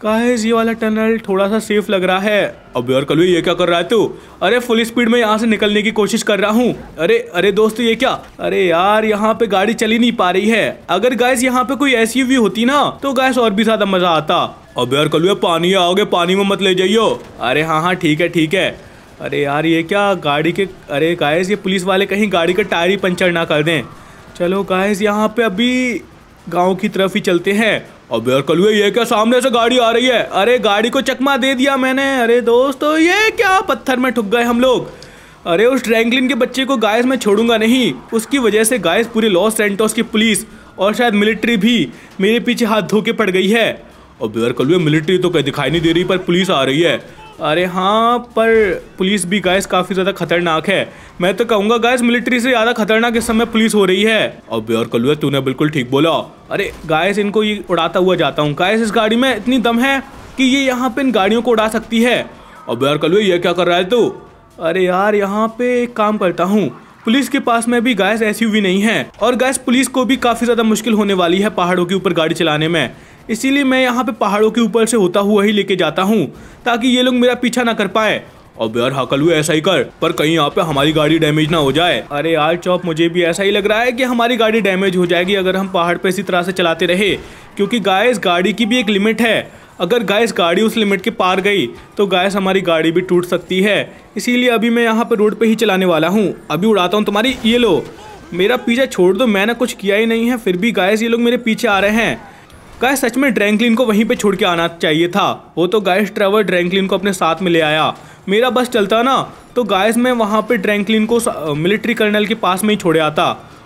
गाइस ये वाला टनल थोड़ा सा सेफ़ लग रहा है। अब यार कलुए ये क्या कर रहा है तू? अरे, फुल स्पीड में यहाँ से निकलने की कोशिश कर रहा हूँ। अरे अरे दोस्त, ये क्या? अरे यार, यहाँ पे गाड़ी चली नहीं पा रही है। अगर गाइस यहाँ पे कोई एसयूवी होती ना तो गाइस और भी ज़्यादा मज़ा आता। अब यार कलुए पानी आओगे, पानी में मत ले जाइयो। अरे हाँ हाँ ठीक है ठीक है। अरे यार, ये क्या? गाड़ी के, अरे गाइस ये पुलिस वाले कहीं गाड़ी का टायर ही पंचर ना कर दें। चलो गाइस यहाँ पे अभी गाँव की तरफ़ ही चलते हैं। अब यार कलुए ये क्या सामने से गाड़ी आ रही है? अरे, गाड़ी को चकमा दे दिया मैंने। अरे दोस्तों ये क्या पत्थर में ठुक गए हम लोग? अरे, उस ट्रैंकलिन के बच्चे को गायस मैं छोड़ूँगा नहीं। उसकी वजह से गायस पूरे लॉस सेंटोस की पुलिस और शायद मिलिट्री भी मेरे पीछे हाथ धो के पड़ गई है। अब यार कलुए मिलिट्री तो कहीं दिखाई नहीं दे रही, पर पुलिस आ रही है। अरे हाँ पर पुलिस भी गाइस काफ़ी ज़्यादा खतरनाक है। मैं तो कहूँगा गाइस मिलिट्री से ज़्यादा खतरनाक इस समय पुलिस हो रही है। अब यार कलुआ तूने बिल्कुल ठीक बोला। अरे गाइस इनको ये उड़ाता हुआ जाता हूँ। गाइस इस गाड़ी में इतनी दम है कि ये यहाँ पे इन गाड़ियों को उड़ा सकती है। अब यार कलुआ ये क्या कर रहा है तू? अरे यार यहाँ पे एक काम करता हूँ। पुलिस के पास में भी गैस एस नहीं है। और गैस पुलिस को भी काफ़ी ज़्यादा मुश्किल होने वाली है पहाड़ों के ऊपर गाड़ी चलाने में। इसीलिए मैं यहाँ पे पहाड़ों के ऊपर से होता हुआ ही लेके जाता हूँ, ताकि ये लोग मेरा पीछा ना कर पाए। अब यार हकलू ऐसा ही कर, पर कहीं यहाँ पे हमारी गाड़ी डैमेज ना हो जाए। अरे यार, चौप, मुझे भी ऐसा ही लग रहा है कि हमारी गाड़ी डैमेज हो जाएगी अगर हम पहाड़ पे इसी तरह से चलाते रहे, क्योंकि गायस, गाड़ी की भी एक लिमिट है। अगर गायस, गाड़ी उस लिमिट के पार गई तो गायस, हमारी गाड़ी भी टूट सकती है। इसीलिए अभी मैं यहाँ पे रोड पे ही चलाने वाला हूँ। अभी उड़ाता हूँ तुम्हारी, ये लो। मेरा पीछा छोड़ दो, मैंने कुछ किया ही नहीं है, फिर भी गायस, ये लोग मेरे पीछे आ रहे हैं। गाय सच में ड्रैंकलिन को वहीं पे छोड़ के आना चाहिए था। वो तो गायस ट्रेवर ड्रैंकलिन को अपने साथ में ले आया। मेरा बस चलता ना तो गायस मैं वहाँ पे ड्रैंकलिन को मिलिट्री कर्नल के पास में ही छोड़े आता।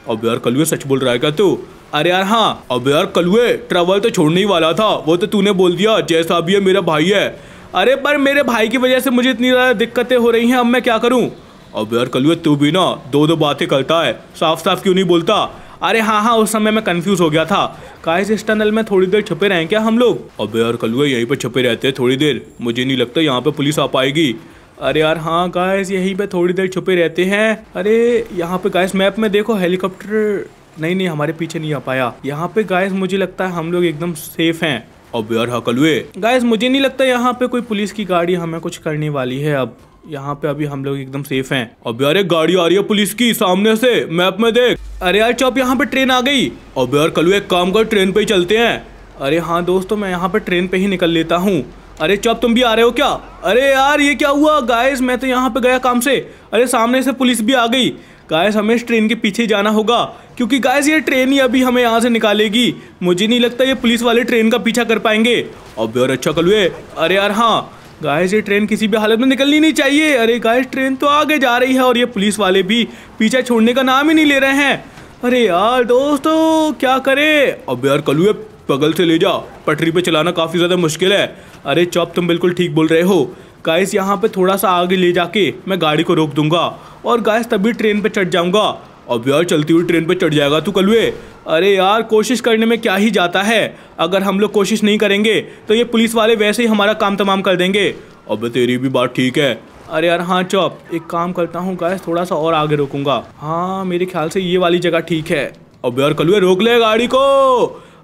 अब यार कलुए सच बोल रहा है क्या तू? अरे यार हाँ अब यार कलुए ट्रेवल तो छोड़ने ही वाला था। वो तो तूने बोल दिया, जैसा भी है मेरा भाई है। अरे पर मेरे भाई की वजह से मुझे इतनी ज़्यादा दिक्कतें हो रही हैं, अब मैं क्या करूँ? अब यार कलुए तू भी ना दो दो बातें करता है साफ़ साफ़ क्यों नहीं बोलता? अरे हाँ हाँ उस समय मैं कंफ्यूज हो गया था। काश इस टनल में थोड़ी देर छुपे रहे क्या हम लोग? अब यार कलुआ यहीं पे छुपे रहते हैं थोड़ी देर। मुझे नहीं लगता यहाँ पे पुलिस आ पाएगी। अरे यार हाँ गाइस यहीं पे थोड़ी देर छुपे रहते हैं। अरे, यहाँ पे गाइस मैप में देखो हेलीकॉप्टर नहीं नहीं, हमारे पीछे नहीं आ पाया। यहाँ पे गाइस मुझे लगता है हम लोग एकदम सेफ़ हैं। अब यार हाँ कलुए गाइस मुझे नहीं लगता यहाँ पे कोई पुलिस की गाड़ी हमें कुछ करने वाली है अब। यहाँ पे अभी हम लोग एकदम सेफ़ हैं। अब एक गाड़ी आ रही है पुलिस की सामने से मैप में देख। अरे यार, चौप, यहाँ पे ट्रेन आ गई। अब यार, कल, एक काम कर ट्रेन पे ही चलते हैं। अरे हाँ दोस्तों, मैं यहाँ पे ट्रेन पे ही निकल लेता हूँ। अरे चौप, तुम भी आ रहे हो क्या? अरे यार, ये क्या हुआ? गायस मैं तो यहाँ पे गया काम से। अरे सामने से पुलिस भी आ गई। गायस हमें इस ट्रेन के पीछे जाना होगा। क्योंकि गायस ये ट्रेन ही अभी हमें यहाँ से निकालेगी। मुझे नहीं लगता ये पुलिस वाले ट्रेन का पीछा कर पाएँगे। अब यार अच्छा कलुए अरे यार हाँ। गाइस ये ट्रेन किसी भी हालत में निकलनी नहीं चाहिए। अरे गाइस ट्रेन तो आगे जा रही है और ये पुलिस वाले भी पीछे छोड़ने का नाम ही नहीं ले रहे हैं। अरे यार, दोस्तों, क्या करे? अब यार कलुए बगल से ले जा। पटरी पे चलाना काफ़ी ज़्यादा मुश्किल है। अरे चौप, तुम बिल्कुल ठीक बोल रहे हो। गाइस यहाँ पे थोड़ा सा आगे ले जाके मैं गाड़ी को रोक दूँगा। और गाइस तभी ट्रेन पे चढ़ जाऊँगा। अब यार चलती हुई ट्रेन पे चढ़ जाएगा तू कलुए। अरे यार, कोशिश करने में क्या ही जाता है। अगर हम लोग कोशिश नहीं करेंगे तो ये पुलिस वाले वैसे ही हमारा काम तमाम कर देंगे। अब तेरी भी बात ठीक है। अरे यार हाँ चौप। एक काम करता हूँ गैस थोड़ा सा और आगे रोकूँगा। हाँ मेरे ख्याल से ये वाली जगह ठीक है। अब यार, कलुए, रोक ले गाड़ी को।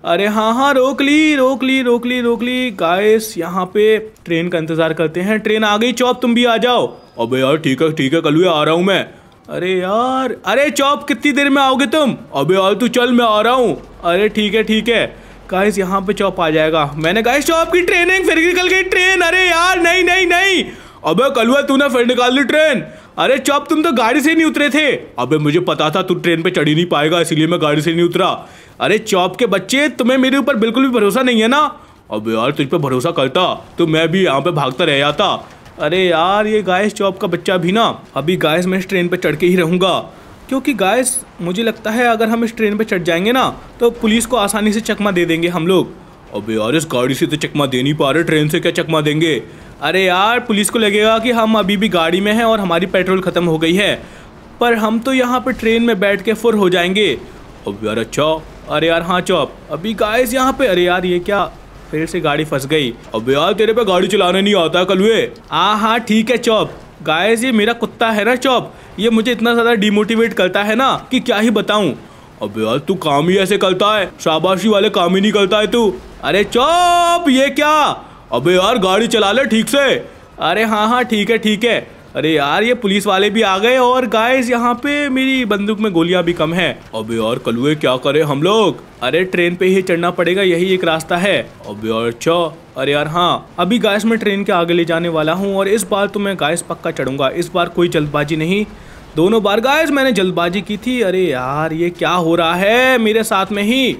अरे हाँ हाँ रोक ली रोक ली रोक ली रोक ली। गाइस यहाँ पे ट्रेन का इंतज़ार करते हैं। ट्रेन आ गई, चौप, तुम भी आ जाओ। अबे यार, ठीक है ठीक है, कलुए, आ रहा हूँ मैं। अरे यार, अरे चौप, कितनी देर में आओगे तुम? अबे यार तू चल, मैं आ रहा हूँ। अरे ठीक है ठीक है। गाइस यहाँ पे चौप आ जाएगा। मैंने गाइस चौप की ट्रेनिंग फिर निकल गई ट्रेन अरे यार, नहीं नहीं नहीं। अबे कलुआ तूने, फिर निकाल ली ट्रेन अरे चौप, तुम तो गाड़ी से नहीं उतरे थे। अबे, मुझे पता था तू ट्रेन पे चढ़ी नहीं पाएगा, इसीलिए मैं गाड़ी से नहीं उतरा। अरे चौप के बच्चे, तुम्हें मेरे ऊपर बिल्कुल भी भरोसा नहीं है ना? अब यार, तुझ पर भरोसा करता तो मैं भी यहाँ पे भागता रह जाता। अरे यार, ये गाइस चौप का बच्चा भी ना, अभी गायस मैं इस ट्रेन पर चढ़ के ही रहूँगा। क्योंकि गायस मुझे लगता है अगर हम इस ट्रेन पर चढ़ जाएँगे ना तो पुलिस को आसानी से चकमा दे देंगे हम लोग। अबे यार, इस गाड़ी से तो चकमा दे नहीं पा रहे ट्रेन से क्या चकमा देंगे? अरे यार, पुलिस को लगेगा कि हम अभी भी गाड़ी में हैं और हमारी पेट्रोल ख़त्म हो गई है। पर हम तो यहाँ पर ट्रेन में बैठ के फुर हो जाएँगे। अब यार अच्छा। अरे यार हाँ चौप। अभी गाइस यहाँ पे, अरे यार, ये क्या? फिर से गाड़ी फंस गई। अब यार तेरे पे गाड़ी चलाने नहीं आता कलवे हाँ हाँ ठीक है, चौप। गायस, ये मेरा कुत्ता है ना, चौप? ये मुझे इतना ज़्यादा डिमोटिवेट करता है ना कि क्या ही बताऊँ। अब यार, तू काम ही ऐसे करता है। शाबाशी वाले काम ही नहीं करता है तू। अरे, चौप, ये क्या? अबे यार, गाड़ी चला ले ठीक से। अरे हाँ हाँ ठीक है ठीक है। अरे यार, ये पुलिस वाले भी आ गए और गाइस यहाँ पे मेरी बंदूक में गोलियाँ भी कम है। अबे यार, कलुए क्या करे हम लोग? अरे ट्रेन पे ही चढ़ना पड़ेगा, यही एक रास्ता है। अबे यार अच्छा। अरे यार हाँ। अभी गाइस मैं ट्रेन के आगे ले जाने वाला हूँ और इस बार तो मैं गाइस पक्का चढ़ूँगा। इस बार कोई जल्दबाजी नहीं। दोनों बार गाइस मैंने जल्दबाजी की थी। अरे यार, ये क्या हो रहा है मेरे साथ में ही?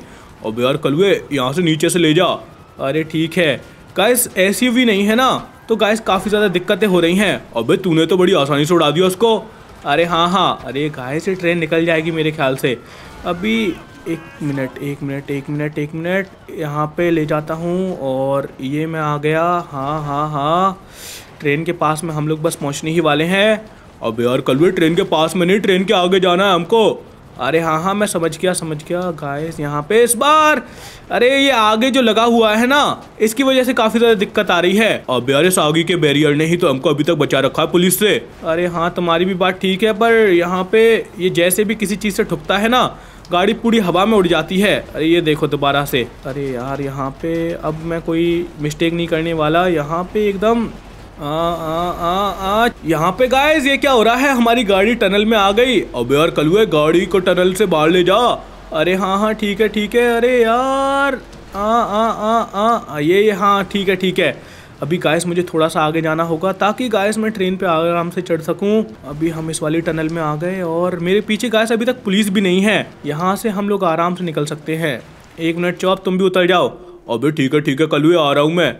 अब यार, कलुए, यहाँ से नीचे से ले जा। अरे ठीक है। गाइस एस नहीं है ना? तो गाइस काफ़ी ज़्यादा दिक्कतें हो रही हैं। अबे, तूने तो बड़ी आसानी से उड़ा दिया उसको। अरे हाँ हाँ। अरे गाय से ट्रेन निकल जाएगी मेरे ख्याल से। अभी एक मिनट एक मिनट एक मिनट एक मिनट यहाँ पे ले जाता हूँ और ये मैं आ गया। हाँ हाँ हाँ। ट्रेन के पास में हम लोग बस पहुँचने ही वाले हैं। अब यार, कल भी ट्रेन के पास में नहीं ट्रेन के आगे जाना है हमको। अरे हाँ हाँ मैं समझ गया समझ गया। गाइस यहाँ पे इस बार, अरे ये आगे जो लगा हुआ है ना, इसकी वजह से काफ़ी ज़्यादा दिक्कत आ रही है। अब यार इस आगे के बैरियर ने ही तो हमको अभी तक बचा रखा है पुलिस से। अरे हाँ तुम्हारी भी बात ठीक है, पर यहाँ पे ये जैसे भी किसी चीज़ से ठुकता है ना, गाड़ी पूरी हवा में उड़ जाती है। अरे ये देखो दोबारा से। अरे यार, यहाँ पे अब मैं कोई मिस्टेक नहीं करने वाला। यहाँ पे एकदम आ आ आ आ यहाँ पे गाइस ये क्या हो रहा है? हमारी गाड़ी टनल में आ गई। अब यार कलुए गाड़ी को टनल से बाहर ले जा। अरे हाँ हाँ ठीक है ठीक है। अरे यार आ आ आ आ, आ ये हाँ ठीक है ठीक है। अभी गाइस मुझे थोड़ा सा आगे जाना होगा ताकि गाइस मैं ट्रेन पे आराम से चढ़ सकूँ। अभी हम इस वाली टनल में आ गए और मेरे पीछे गाइस अभी तक पुलिस भी नहीं है। यहाँ से हम लोग आराम से निकल सकते हैं। एक मिनट चौप तुम भी उतर जाओ। अभी ठीक है ठीक है कल आ रहा हूँ मैं।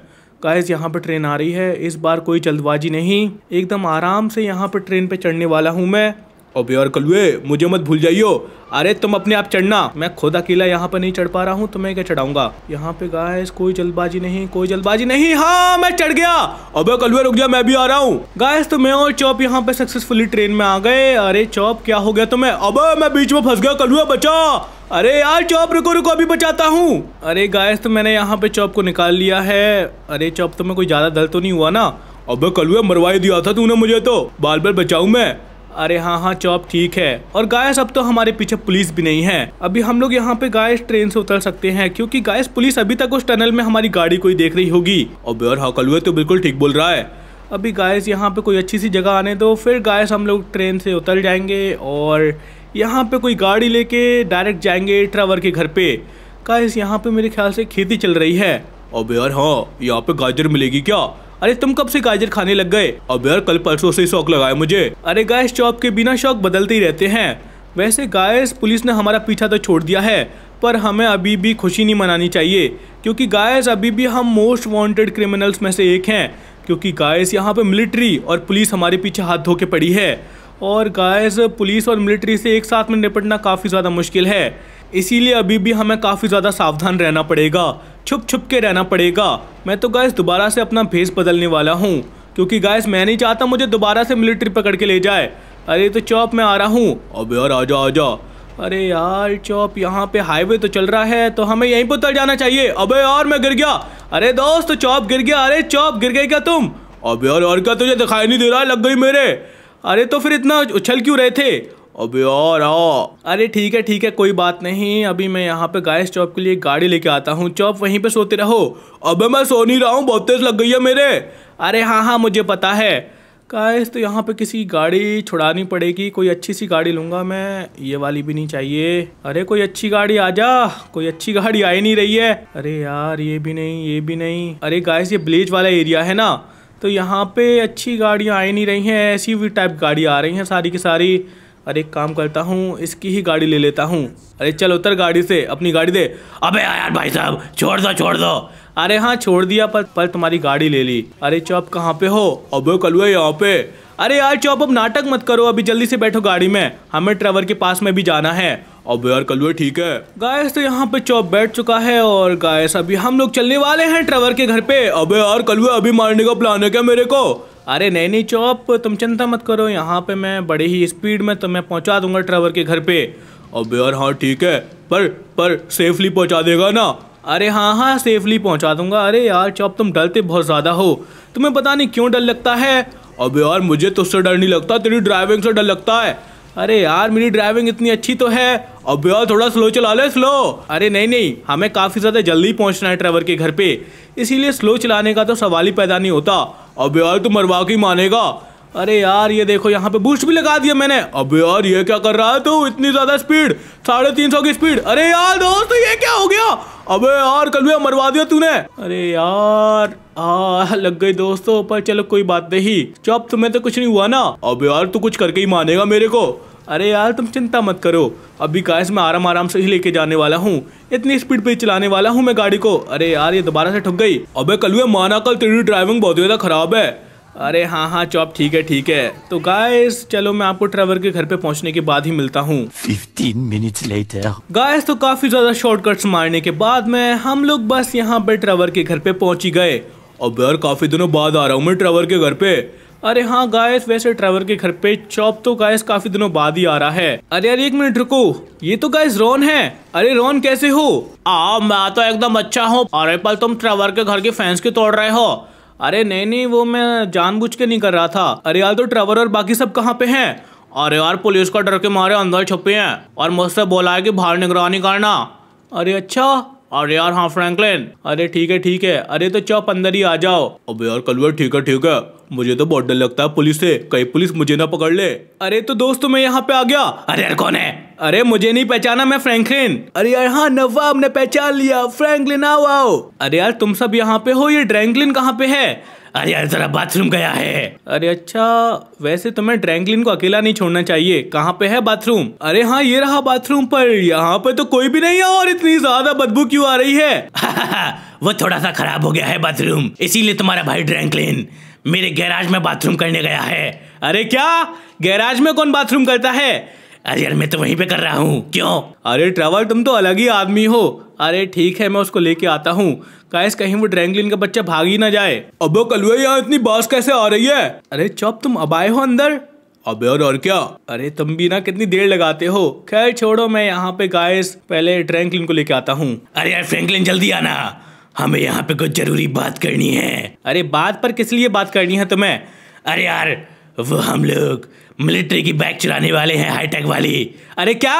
गाइस यहाँ पर ट्रेन आ रही है। इस बार कोई जल्दबाजी नहीं। एकदम आराम से यहाँ पर ट्रेन पे चढ़ने वाला हूँ मैं। अब यार कलुए मुझे मत भूल जाइयो। अरे, तुम अपने आप चढ़ना। मैं खुद अकेला यहाँ पर नहीं चढ़ पा रहा हूँ तो मैं क्या चढ़ाऊँगा? यहाँ पे गाइस कोई जल्दबाजी नहीं, कोई जल्दबाजी नहीं। हाँ मैं चढ़ गया। अबे कलुए रुक गया मैं भी आ रहा हूँ। गाइस तो मैं और चौप यहाँ पे सक्सेसफुली ट्रेन में आ गए। अरे, चौप, क्या हो गया तुम्हें? अब, मैं बीच में फंस गया कलुए बचा। अरे यार, चौप, रुको रुको, अभी बचाता हूँ। अरे गायस तो मैंने यहाँ पे चौप को निकाल लिया है। अरे चौप, तुम्हें कोई ज़्यादा दर्द तो नहीं हुआ ना? अब कलुआ मरवाई दिया था तूने मुझे तो। बाल बाल बचाऊ मैं? अरे हाँ हाँ चौप, ठीक है। और गायस, अब तो हमारे पीछे पुलिस भी नहीं है। अभी हम लोग यहाँ पे गायस ट्रेन से उतर सकते हैं, क्योंकि गायस पुलिस अभी तक उस टनल में हमारी गाड़ी को ही देख रही होगी। अब यार हाँ कलुए तो बिल्कुल ठीक बोल रहा है। अभी गायस यहाँ पे कोई अच्छी सी जगह आने दो, फिर गायस हम लोग ट्रेन से उतर जाएँगे और यहाँ पे कोई गाड़ी लेके डायरेक्ट जाएँगे ट्रावर के घर पे। गायस, यहाँ पे मेरे ख्याल से खेती चल रही है। अब यार हाँ यहाँ पे गाजर मिलेगी क्या? अरे तुम कब से गाजर खाने लग गए? अब यार कल परसों से शौक लगाया मुझे। अरे गाइस चौप के बिना शौक बदलते ही रहते हैं। वैसे गायस पुलिस ने हमारा पीछा तो छोड़ दिया है, पर हमें अभी भी खुशी नहीं मनानी चाहिए, क्योंकि गायस अभी भी हम मोस्ट वांटेड क्रिमिनल्स में से एक हैं, क्योंकि गायस यहाँ पे मिलिट्री और पुलिस हमारे पीछे हाथ धो के पड़ी है। और गायस पुलिस और मिलिट्री से एक साथ में निपटना काफ़ी ज़्यादा मुश्किल है। इसीलिए अभी भी हमें काफ़ी ज़्यादा सावधान रहना पड़ेगा छुप छुप के रहना पड़ेगा। मैं तो गैस दोबारा से अपना भेस बदलने वाला हूँ, क्योंकि गायस मैं नहीं चाहता मुझे दोबारा से मिलिट्री पकड़ के ले जाए। अरे तो चौप में आ रहा हूँ। अब यार आजा आजा। अरे यार, चौप, यहाँ पे हाईवे तो चल रहा है तो हमें यहीं पर उतर जाना चाहिए। अबे यार, मैं गिर गया। अरे दोस्त, चौप गिर गया। अरे चौप, गिर गई क्या तुम? अब यार, और क्या तुझे दिखाई नहीं दे रहा? लग गई मेरे। अरे तो फिर इतना उछल क्यों रहे थे? अबे और आओ। अरे ठीक है ठीक है, कोई बात नहीं। अभी मैं यहाँ पे गायस चौप के लिए गाड़ी लेके आता हूँ। चौप वहीं पे सोते रहो। अबे मैं सो नहीं रहा हूँ, बहुत तेज लग गई है मेरे। अरे हाँ हाँ मुझे पता है। गायस तो यहाँ पे किसी गाड़ी छुड़ानी पड़ेगी। कोई अच्छी सी गाड़ी लूँगा मैं। ये वाली भी नहीं चाहिए। अरे कोई अच्छी गाड़ी आ जा कोई अच्छी गाड़ी आ ही नहीं रही है। अरे यार, ये भी नहीं, ये भी नहीं। अरे गायस ये ब्लेज वाला एरिया है ना। तो यहाँ पे अच्छी गाड़ियाँ आ नहीं रही हैं। ऐसी भी टाइप गाड़ी आ रही हैं सारी की सारी। अरे एक काम करता हूँ, इसकी ही गाड़ी ले लेता हूँ। अरे चल उतर गाड़ी से, अपनी गाड़ी दे। अबे यार भाई साहब, छोड़ दो छोड़ दो। अरे हाँ छोड़ दिया, पर पर तुम्हारी गाड़ी ले ली। अरे चौप, कहाँ पे हो? अबे कलुआ यहाँ पे। अरे यार चौप, अब नाटक मत करो, अभी जल्दी से बैठो गाड़ी में। हमें ट्रेवर के पास में भी जाना है। अब यार कलुआ ठीक है। गायस तो यहाँ पे चौप बैठ चुका है, और गायस अभी हम लोग चलने वाले हैं ट्रेवर के घर पे। अबे यार कलुआ अभी मारने का प्लान है क्या मेरे को? अरे नहीं नहीं चौप, तुम चिंता मत करो, यहाँ पे मैं बड़ी ही स्पीड में तुम्हें पहुँचा दूँगा ट्रेवर के घर पे। अब यार हाँ ठीक है, पर पर सेफली पहुँचा देगा ना? अरे हाँ हाँ सेफली पहुँचा दूँगा। अरे यार चौप, तुम डरते बहुत ज़्यादा हो। तुम्हें पता नहीं क्यों डर लगता है? अब यार मुझे तुझसे डर नहीं लगता, तेरी ड्राइविंग से डर लगता है। अरे यार, मेरी ड्राइविंग इतनी अच्छी तो है। अब यार थोड़ा स्लो चला ले स्लो अरे नहीं नहीं, हमें काफ़ी ज़्यादा जल्दी पहुँचना है ट्रेवर के घर पे। इसीलिए स्लो चलाने का तो सवाल ही पैदा नहीं होता। अब यार तू मरवा के मानेगा। अरे यार, ये देखो, यहाँ पे बूस्ट भी लगा दिया मैंने। अब यार, ये क्या कर रहा है तू? इतनी ज़्यादा स्पीड साढ़े तीन सौ की स्पीड अरे यार, दोस्त, ये क्या हो गया? अबे यार, कल मरवा दिया तूने। अरे यार, आ, लग गई दोस्तों, पर चलो कोई बात नहीं। चुप तुम्हें तो कुछ नहीं हुआ ना? अब यार, तू कुछ करके ही मानेगा मेरे को। अरे यार तुम चिंता मत करो। अभी गाइस मैं आराम आराम से ही लेके जाने वाला हूँ। इतनी स्पीड पे चलाने वाला हूँ मैं गाड़ी को। अरे यार ये दोबारा से ठुक गई। अबे कलुए माना कल तेरी ड्राइविंग बहुत ज़्यादा खराब है। अरे हाँ हाँ चौप ठीक है ठीक है। तो गाइस चलो मैं आपको ट्रेवर के घर पे पहुँचने के बाद ही मिलता हूँ। 15 minutes later. गाइस तो काफ़ी ज़्यादा शॉर्टकट्स मारने के बाद में हम लोग बस यहाँ पे ट्रेवर के घर पे पहुँच ही गए। अब यार काफ़ी दिनों बाद आ रहा हूँ मैं ट्रेवर के घर पे। अरे हाँ गायस वैसे ट्रेवर के घर पे चौप तो गायस काफ़ी दिनों बाद ही आ रहा है। अरे अरे एक मिनट रुको। ये तो गायस रोन है। अरे रोन कैसे हो? आ मैं तो एकदम अच्छा हूँ। अरे पल, तुम ट्रेवर के घर के फैंस के तोड़ रहे हो। अरे नहीं नहीं, वो मैं जानबूझ के नहीं कर रहा था। अरे यार तो ट्रेवर और बाकी सब कहाँ पे हैं? अरे यार, पुलिस का डर के मारे अंदर छुपे हैं। और मुझसे बोला है कि बाहर निगरानी करना। अरे अच्छा अरे यार हाँ फ्रैंकलिन अरे ठीक है ठीक है। अरे तो चौप, अंदर ही आ जाओ। अब यार, कलवर, ठीक है ठीक है। मुझे तो बहुत डर लगता है पुलिस से। कई पुलिस मुझे ना पकड़ ले। अरे तो दोस्त, मैं यहाँ पे आ गया। अरे यार, कौन है? अरे मुझे नहीं पहचाना मैं फ्रैंकलिन अरे यार हाँ नवाब ने पहचान लिया। फ्रेंकलिन आओ आओ। अरे यार, तुम सब यहाँ पे हो? ये ड्रैंकलिन कहाँ पे है? अरे यार जरा बाथरूम गया है। अरे अच्छा वैसे तुम्हें ड्रैंकलिन को अकेला नहीं छोड़ना चाहिए। कहाँ पे है बाथरूम? अरे हाँ ये रहा बाथरूम पर। यहाँ पे तो कोई भी नहीं है और इतनी ज़्यादा बदबू क्यों आ रही है? वो थोड़ा सा खराब हो गया है बाथरूम। इसीलिए तुम्हारा भाई ड्रैंकलिन मेरे गैराज में बाथरूम करने गया है। अरे क्या? गैराज में कौन बाथरूम करता है? अरे यार मैं तो वहीं पे कर रहा हूँ। क्यों? अरे ट्रेवल तुम तो अलग ही आदमी हो। अरे ठीक है मैं उसको लेके आता हूँ। काश कहीं वो ड्रैंगलिन का बच्चा भाग ही ना जाए। अब कलुआ, यहाँ इतनी बास कैसे आ रही है? अरे चौप, तुम अब आए हो अंदर। अब यार और क्या? अरे तुम भी ना कितनी देर लगाते हो। खैर छोड़ो, मैं यहाँ पे गायस पहले ड्रैंकलिन को लेके आता हूँ। अरे यार फ्रैंकलिन जल्दी आना। हमें यहाँ पे कुछ ज़रूरी बात करनी है। अरे बात पर किस लिए बात करनी है तुम्हें? अरे यार, वो हम लोग मिलिट्री की बैग चुराने वाले हैं हाईटेक वाली। अरे क्या?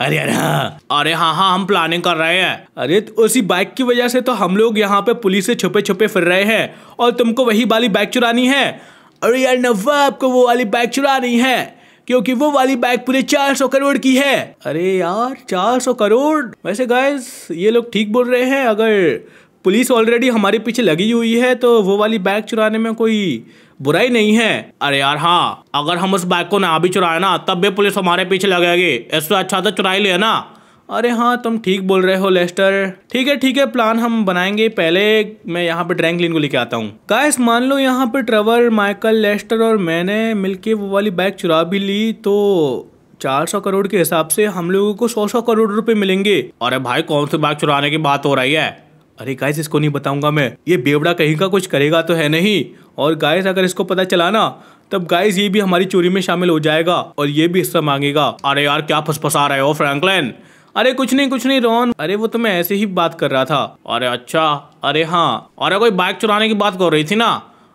अरे यार हाँ। अरे हाँ हाँ हम प्लानिंग कर रहे हैं। अरे तो उसी बाइक की वजह से तो हम लोग यहाँ पे पुलिस से छुपे छुपे फिर रहे हैं। और तुमको वही वाली बाइक चुरानी है? अरे, यार नवाब को वो वाली बाइक चुरानी है। क्योंकि वो वाली बाइक पूरे चार सौ करोड़ की है। अरे, यार, चार सौ करोड़? वैसे गाइस ये लोग ठीक बोल रहे हैं। अगर पुलिस ऑलरेडी हमारे पीछे लगी हुई है तो वो वाली बैग चुराने में कोई बुराई नहीं है। अरे यार हाँ अगर हम उस बाइक को ना भी चुराए ना, तब भी पुलिस हमारे पीछे लगेगी। इससे अच्छा तो चुराई लिया ना। अरे हाँ तुम ठीक बोल रहे हो, लेस्टर। ठीक है ठीक है, प्लान हम बनाएँगे। पहले मैं यहाँ पे ड्रैंकलिन को लेके आता हूँ। गाइस, मान लो यहाँ पे ट्रेवर, माइकल, लेस्टर और मैंने मिलके वो वाली बाइक चुरा भी ली तो चार सौ करोड़ के हिसाब से हम लोगों को सौ सौ करोड़ रुपए मिलेंगे। अरे भाई, कौन सी बाइक चुराने की बात हो रही है? अरे गाइस इसको नहीं बताऊँगा मैं। ये बेवड़ा कहीं का कुछ करेगा तो है नहीं। और गाइस अगर इसको पता चला ना, तब गाइस ये भी हमारी चोरी में शामिल हो जाएगा और ये भी हिस्सा मांगेगा। अरे यार, क्या फसफसा रहे हो फ्रैंकलिन अरे कुछ नहीं कुछ नहीं रोन अरे वो तो मैं ऐसे ही बात कर रहा था। अरे अच्छा अरे हाँ। अरे कोई बाइक चुराने की बात कर रही थी ना?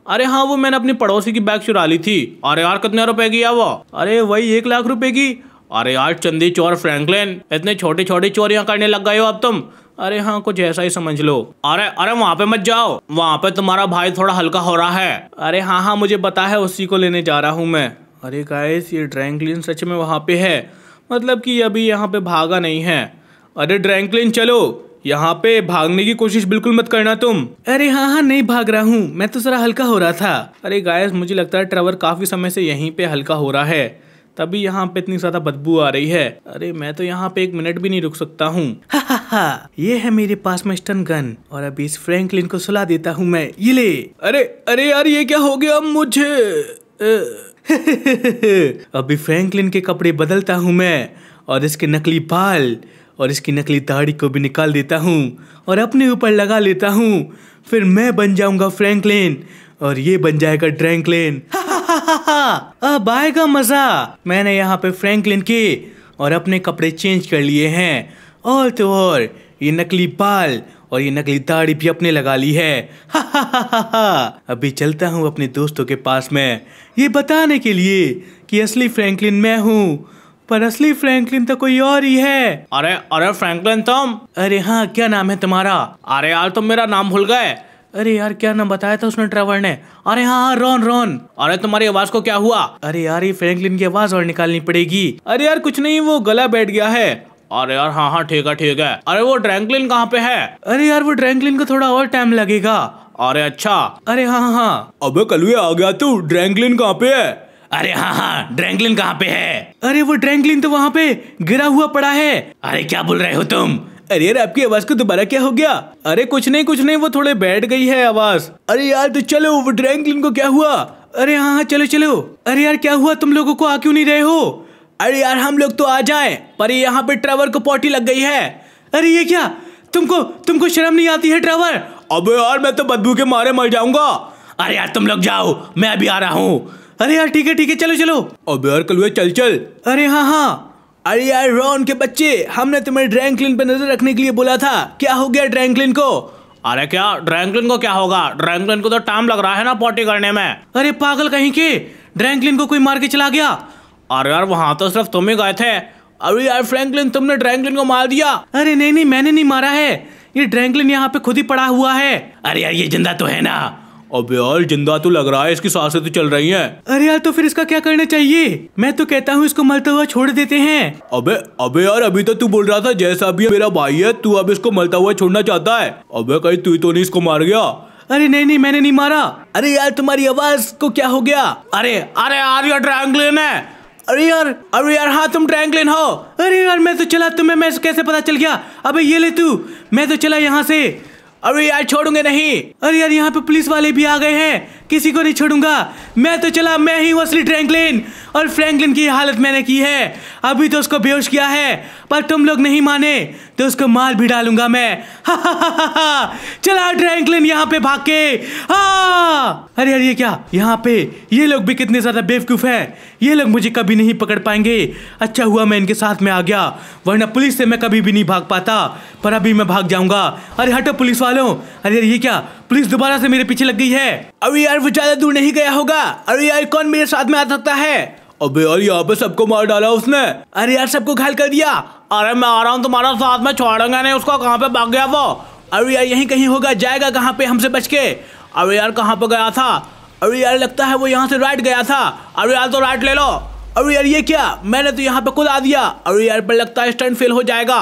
अरे हाँ वो मैंने अपनी पड़ोसी की बाइक चुरा ली थी। अरे यार, कितने रुपए की है वो? अरे वही एक लाख रुपए की। अरे यार, चंदी चोर, फ्रैंकलिन, इतने छोटे छोटे चोरियाँ करने लग गए हो अब तुम। अरे हाँ कुछ ऐसा ही समझ लो। अरे अरे वहाँ पे मत जाओ। वहाँ पे तुम्हारा भाई थोड़ा हल्का हो रहा है। अरे हाँ हाँ मुझे पता है, उसी को लेने जा रहा हूँ मैं। अरे गाइस ये ड्रैंकलिन सच में वहाँ पे है। मतलब कि अभी यहाँ पे भागा नहीं है। अरे ड्रैंकलिन चलो। यहाँ पे भागने की कोशिश बिल्कुल मत करना तुम। अरे हाँ हाँ नहीं भाग रहा हूँ। मैं तो जरा हल्का हो रहा था। अरे गायस मुझे लगता है ट्रेवर काफ़ी समय से यहीं पे हल्का हो रहा है। तभी यहाँ पे इतनी ज़्यादा बदबू आ रही है। अरे मैं तो यहाँ पे एक मिनट भी नहीं रुक सकता हूँ। हा हा हा ये है मेरे पास में स्टन गन और अभी इस फ्रैंकलिन को सुला देता हूँ मैं। ये ले। अरे अरे यार ये क्या हो गया मुझे? अभी फ्रैंकलिन के कपड़े बदलता हूँ मैं और इसके नकली बाल और इसकी नकली दाढ़ी को भी निकाल देता हूँ और अपने ऊपर लगा लेता हूँ। फिर मैं बन जाऊँगा फ्रैंकलिन और ये बन जाएगा ड्रैंकलिन। अब आएगा मज़ा। मैंने यहाँ पे फ्रैंकलिन के और अपने कपड़े चेंज कर लिए हैं। और तो और ये नकली बाल और ये नकली दाढ़ी भी अपने लगा ली है। अभी चलता हूँ अपने दोस्तों के पास में। ये बताने के लिए कि असली फ्रैंकलिन मैं हूँ पर असली फ्रैंकलिन तो कोई और ही है। अरे अरे फ्रैंकलिन तुम। अरे हाँ क्या नाम है तुम्हारा? अरे यार तुम मेरा नाम भूल गए। अरे यार क्या नाम बताया था उसने ट्रेवर ने? अरे हाँ हाँ रोन रॉन। अरे तुम्हारी आवाज़ को क्या हुआ? अरे यार ये फ्रैंकलिन की आवाज़ और निकालनी पड़ेगी। अरे यार कुछ नहीं वो गला बैठ गया है। अरे यार हाँ हाँ ठीक है ठीक है। अरे वो ड्रैंकलिन कहाँ पे है? अरे यार वो ड्रैंकलिन को थोड़ा और टाइम लगेगा। अरे अच्छा। अरे हाँ हाँ हाँ। अबे कलुए आ गया तू। ड्रैंकलिन कहाँ पे है? अरे हाँ हाँ ड्रैंकलिन कहाँ पे है? अरे वो ड्रैंकलिन तो वहाँ पे गिरा हुआ पड़ा है। अरे क्या बोल रहे हो तुम? अरे यार, आपकी आवाज़ को दोबारा क्या हो गया? अरे कुछ नहीं कुछ नहीं, वो थोड़े बैठ गई है आवाज़। अरे यार तो चलो, वो ड्रैंकलिन को क्या हुआ? अरे हाँ हाँ चलो चलो। अरे यार, क्या हुआ? तुम लोगों को आ क्यों नहीं रहे हो? अरे यार, हम लोग तो आ जाए, पर यहाँ पे ट्रेवर को पॉटी लग गई है। अरे ये क्या? तुमको तुमको शर्म नहीं आती है, ट्रेवर? अबे यार, मैं तो बदबू के मारे मर जाऊँगा। अरे यार, तुम लोग जाओ, मैं अभी आ रहा हूँ। अरे यार, ठीक है ठीक है, चलो चलो। अबे यार कलुए चल चल। अरे हाँ हाँ। अरे यार रॉन के बच्चे, हमने तुम्हें ड्रैंकलिन पे नज़र रखने के लिए बोला था। क्या हो गया ड्रैंकलिन को? अरे क्या ड्रैंकलिन को क्या होगा? ड्रैंकलिन को तो टाइम लग रहा है ना पॉटी करने में। अरे पागल कहीं के? ड्रैंकलिन को कोई मार के चला गया? अरे यार, वहाँ तो सिर्फ़ तुम ही गए थे। अरे यार फ्रैंकलिन तुमने ड्रैंकलिन को मार दिया। अरे नहीं नहीं, मैंने नहीं मारा है। ये ड्रैंकलिन यहाँ पे खुद ही पड़ा हुआ है। अरे यार, ये ज़िंदा तो है ना। अबे यार ज़िंदा तो लग रहा है इसकी साँसें तो चल रही हैं। अरे यार तो फिर इसका क्या करना चाहिए? मैं तो कहता हूँ इसको मलता हुआ छोड़ देते हैं। अबे अबे यार अभी तो तू बोल रहा था जैसा भी मेरा भाई है तू अब इसको मलता हुआ छोड़ना चाहता है। अबे कहीं तू तो नहीं इसको मार गया। अरे नहीं नहीं मैंने नहीं मारा। अरे यार तुम्हारी आवाज़ को क्या हो गया? अरे अरे यार यार ड्रैंकलिन है। अरे यार अरे यार हाँ तुम ड्रैंकलिन हो। अरे यार मैं तो चला तुम्हें मैं कैसे पता चल गया? अबे ये ले तू। मैं तो चला यहाँ से। अरे यार छोड़ूँगे नहीं। अरे यार यहाँ पे पुलिस वाले भी आ गए हैं। किसी को नहीं छोड़ूँगा। मैं तो चला, मैं ही हूँ असली फ्रैंकलिन और फ्रैंकलिन की हालत मैंने की है। अभी तो उसको बेहोश किया है, पर तुम लोग नहीं माने तो उसको माल भी डालूँगा मैं। हा हा हा हा हा। चला फ्रैंकलिन यहाँ पे भाग के। हाँ। अरे यार ये क्या? यहाँ पे? ये लोग भी कितने ज़्यादा बेवकूफ़ है। ये लोग मुझे कभी नहीं पकड़ पाएँगे। अच्छा हुआ मैं इनके साथ में आ गया, वरना पुलिस से मैं कभी भी नहीं भाग पाता। पर अभी मैं भाग जाऊँगा। अरे, हटो पुलिस वालों अरे यार ये क्या? पुलिस दोबारा से मेरे पीछे लग गई है। अरे यार वो ज़्यादा दूर नहीं गया होगा। अरे यार कौन मेरे साथ में आ सकता है? अबे यार यहाँ पे सबको मार डाला उसने। अरे यार सबको घायल कर दिया। अरे मैं आ रहा हूँ तुम्हारा साथ में, छोड़ूँगा नहीं उसको। कहाँ पे भाग गया वो? अरे यार यहीं कहीं होगा, जाएगा कहाँ पे हमसे बच के? अरे यार कहाँ पे गया था? अरे यार लगता है वो यहाँ से राइट गया था। अरे यार तो राइट ले लो। अरे यार ये क्या? मैंने तो यहाँ पे खुद आ दिया। अरे यार पर लगता है स्टंट फेल हो जाएगा।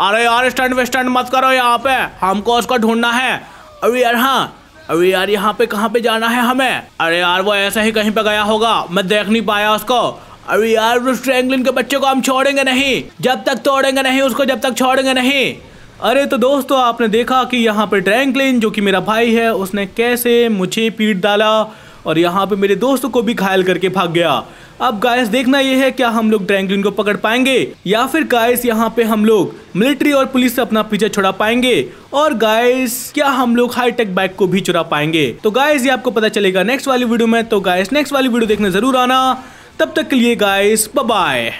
अरे यार स्टंट वेस्टंट मत करो यहाँ पे। हमको उसको ढूंढना है। अरे यार हाँ। अरे यार, यहाँ पे कहाँ पे जाना है हमें? अरे यार, वो ऐसा ही कहीं पे गया होगा। मैं देख नहीं पाया उसको। अरे यार, उस ट्रैंगलिन के बच्चे को हम छोड़ेंगे नहीं। जब तक तोड़ेंगे नहीं उसको, जब तक छोड़ेंगे नहीं। अरे तो दोस्तों, आपने देखा कि यहाँ पे ड्रैंकलिन जो कि मेरा भाई है, उसने कैसे मुझे पीट डाला। और यहाँ पे मेरे दोस्त को भी घायल करके भाग गया। अब गायस देखना यह है, क्या हम लोग ड्रैंकलिन को पकड़ पाएँगे? या फिर गायस यहाँ पे हम लोग मिलिट्री और पुलिस से अपना पीछे छुड़ा पाएँगे? और गायस क्या हम लोग हाईटेक बाइक को भी चुरा पाएँगे? तो गायस ये आपको पता चलेगा नेक्स्ट वाली वीडियो में। तो गायस नेक्स्ट वाली वीडियो देखने ज़रूर आना। तब तक के लिए गायस बाय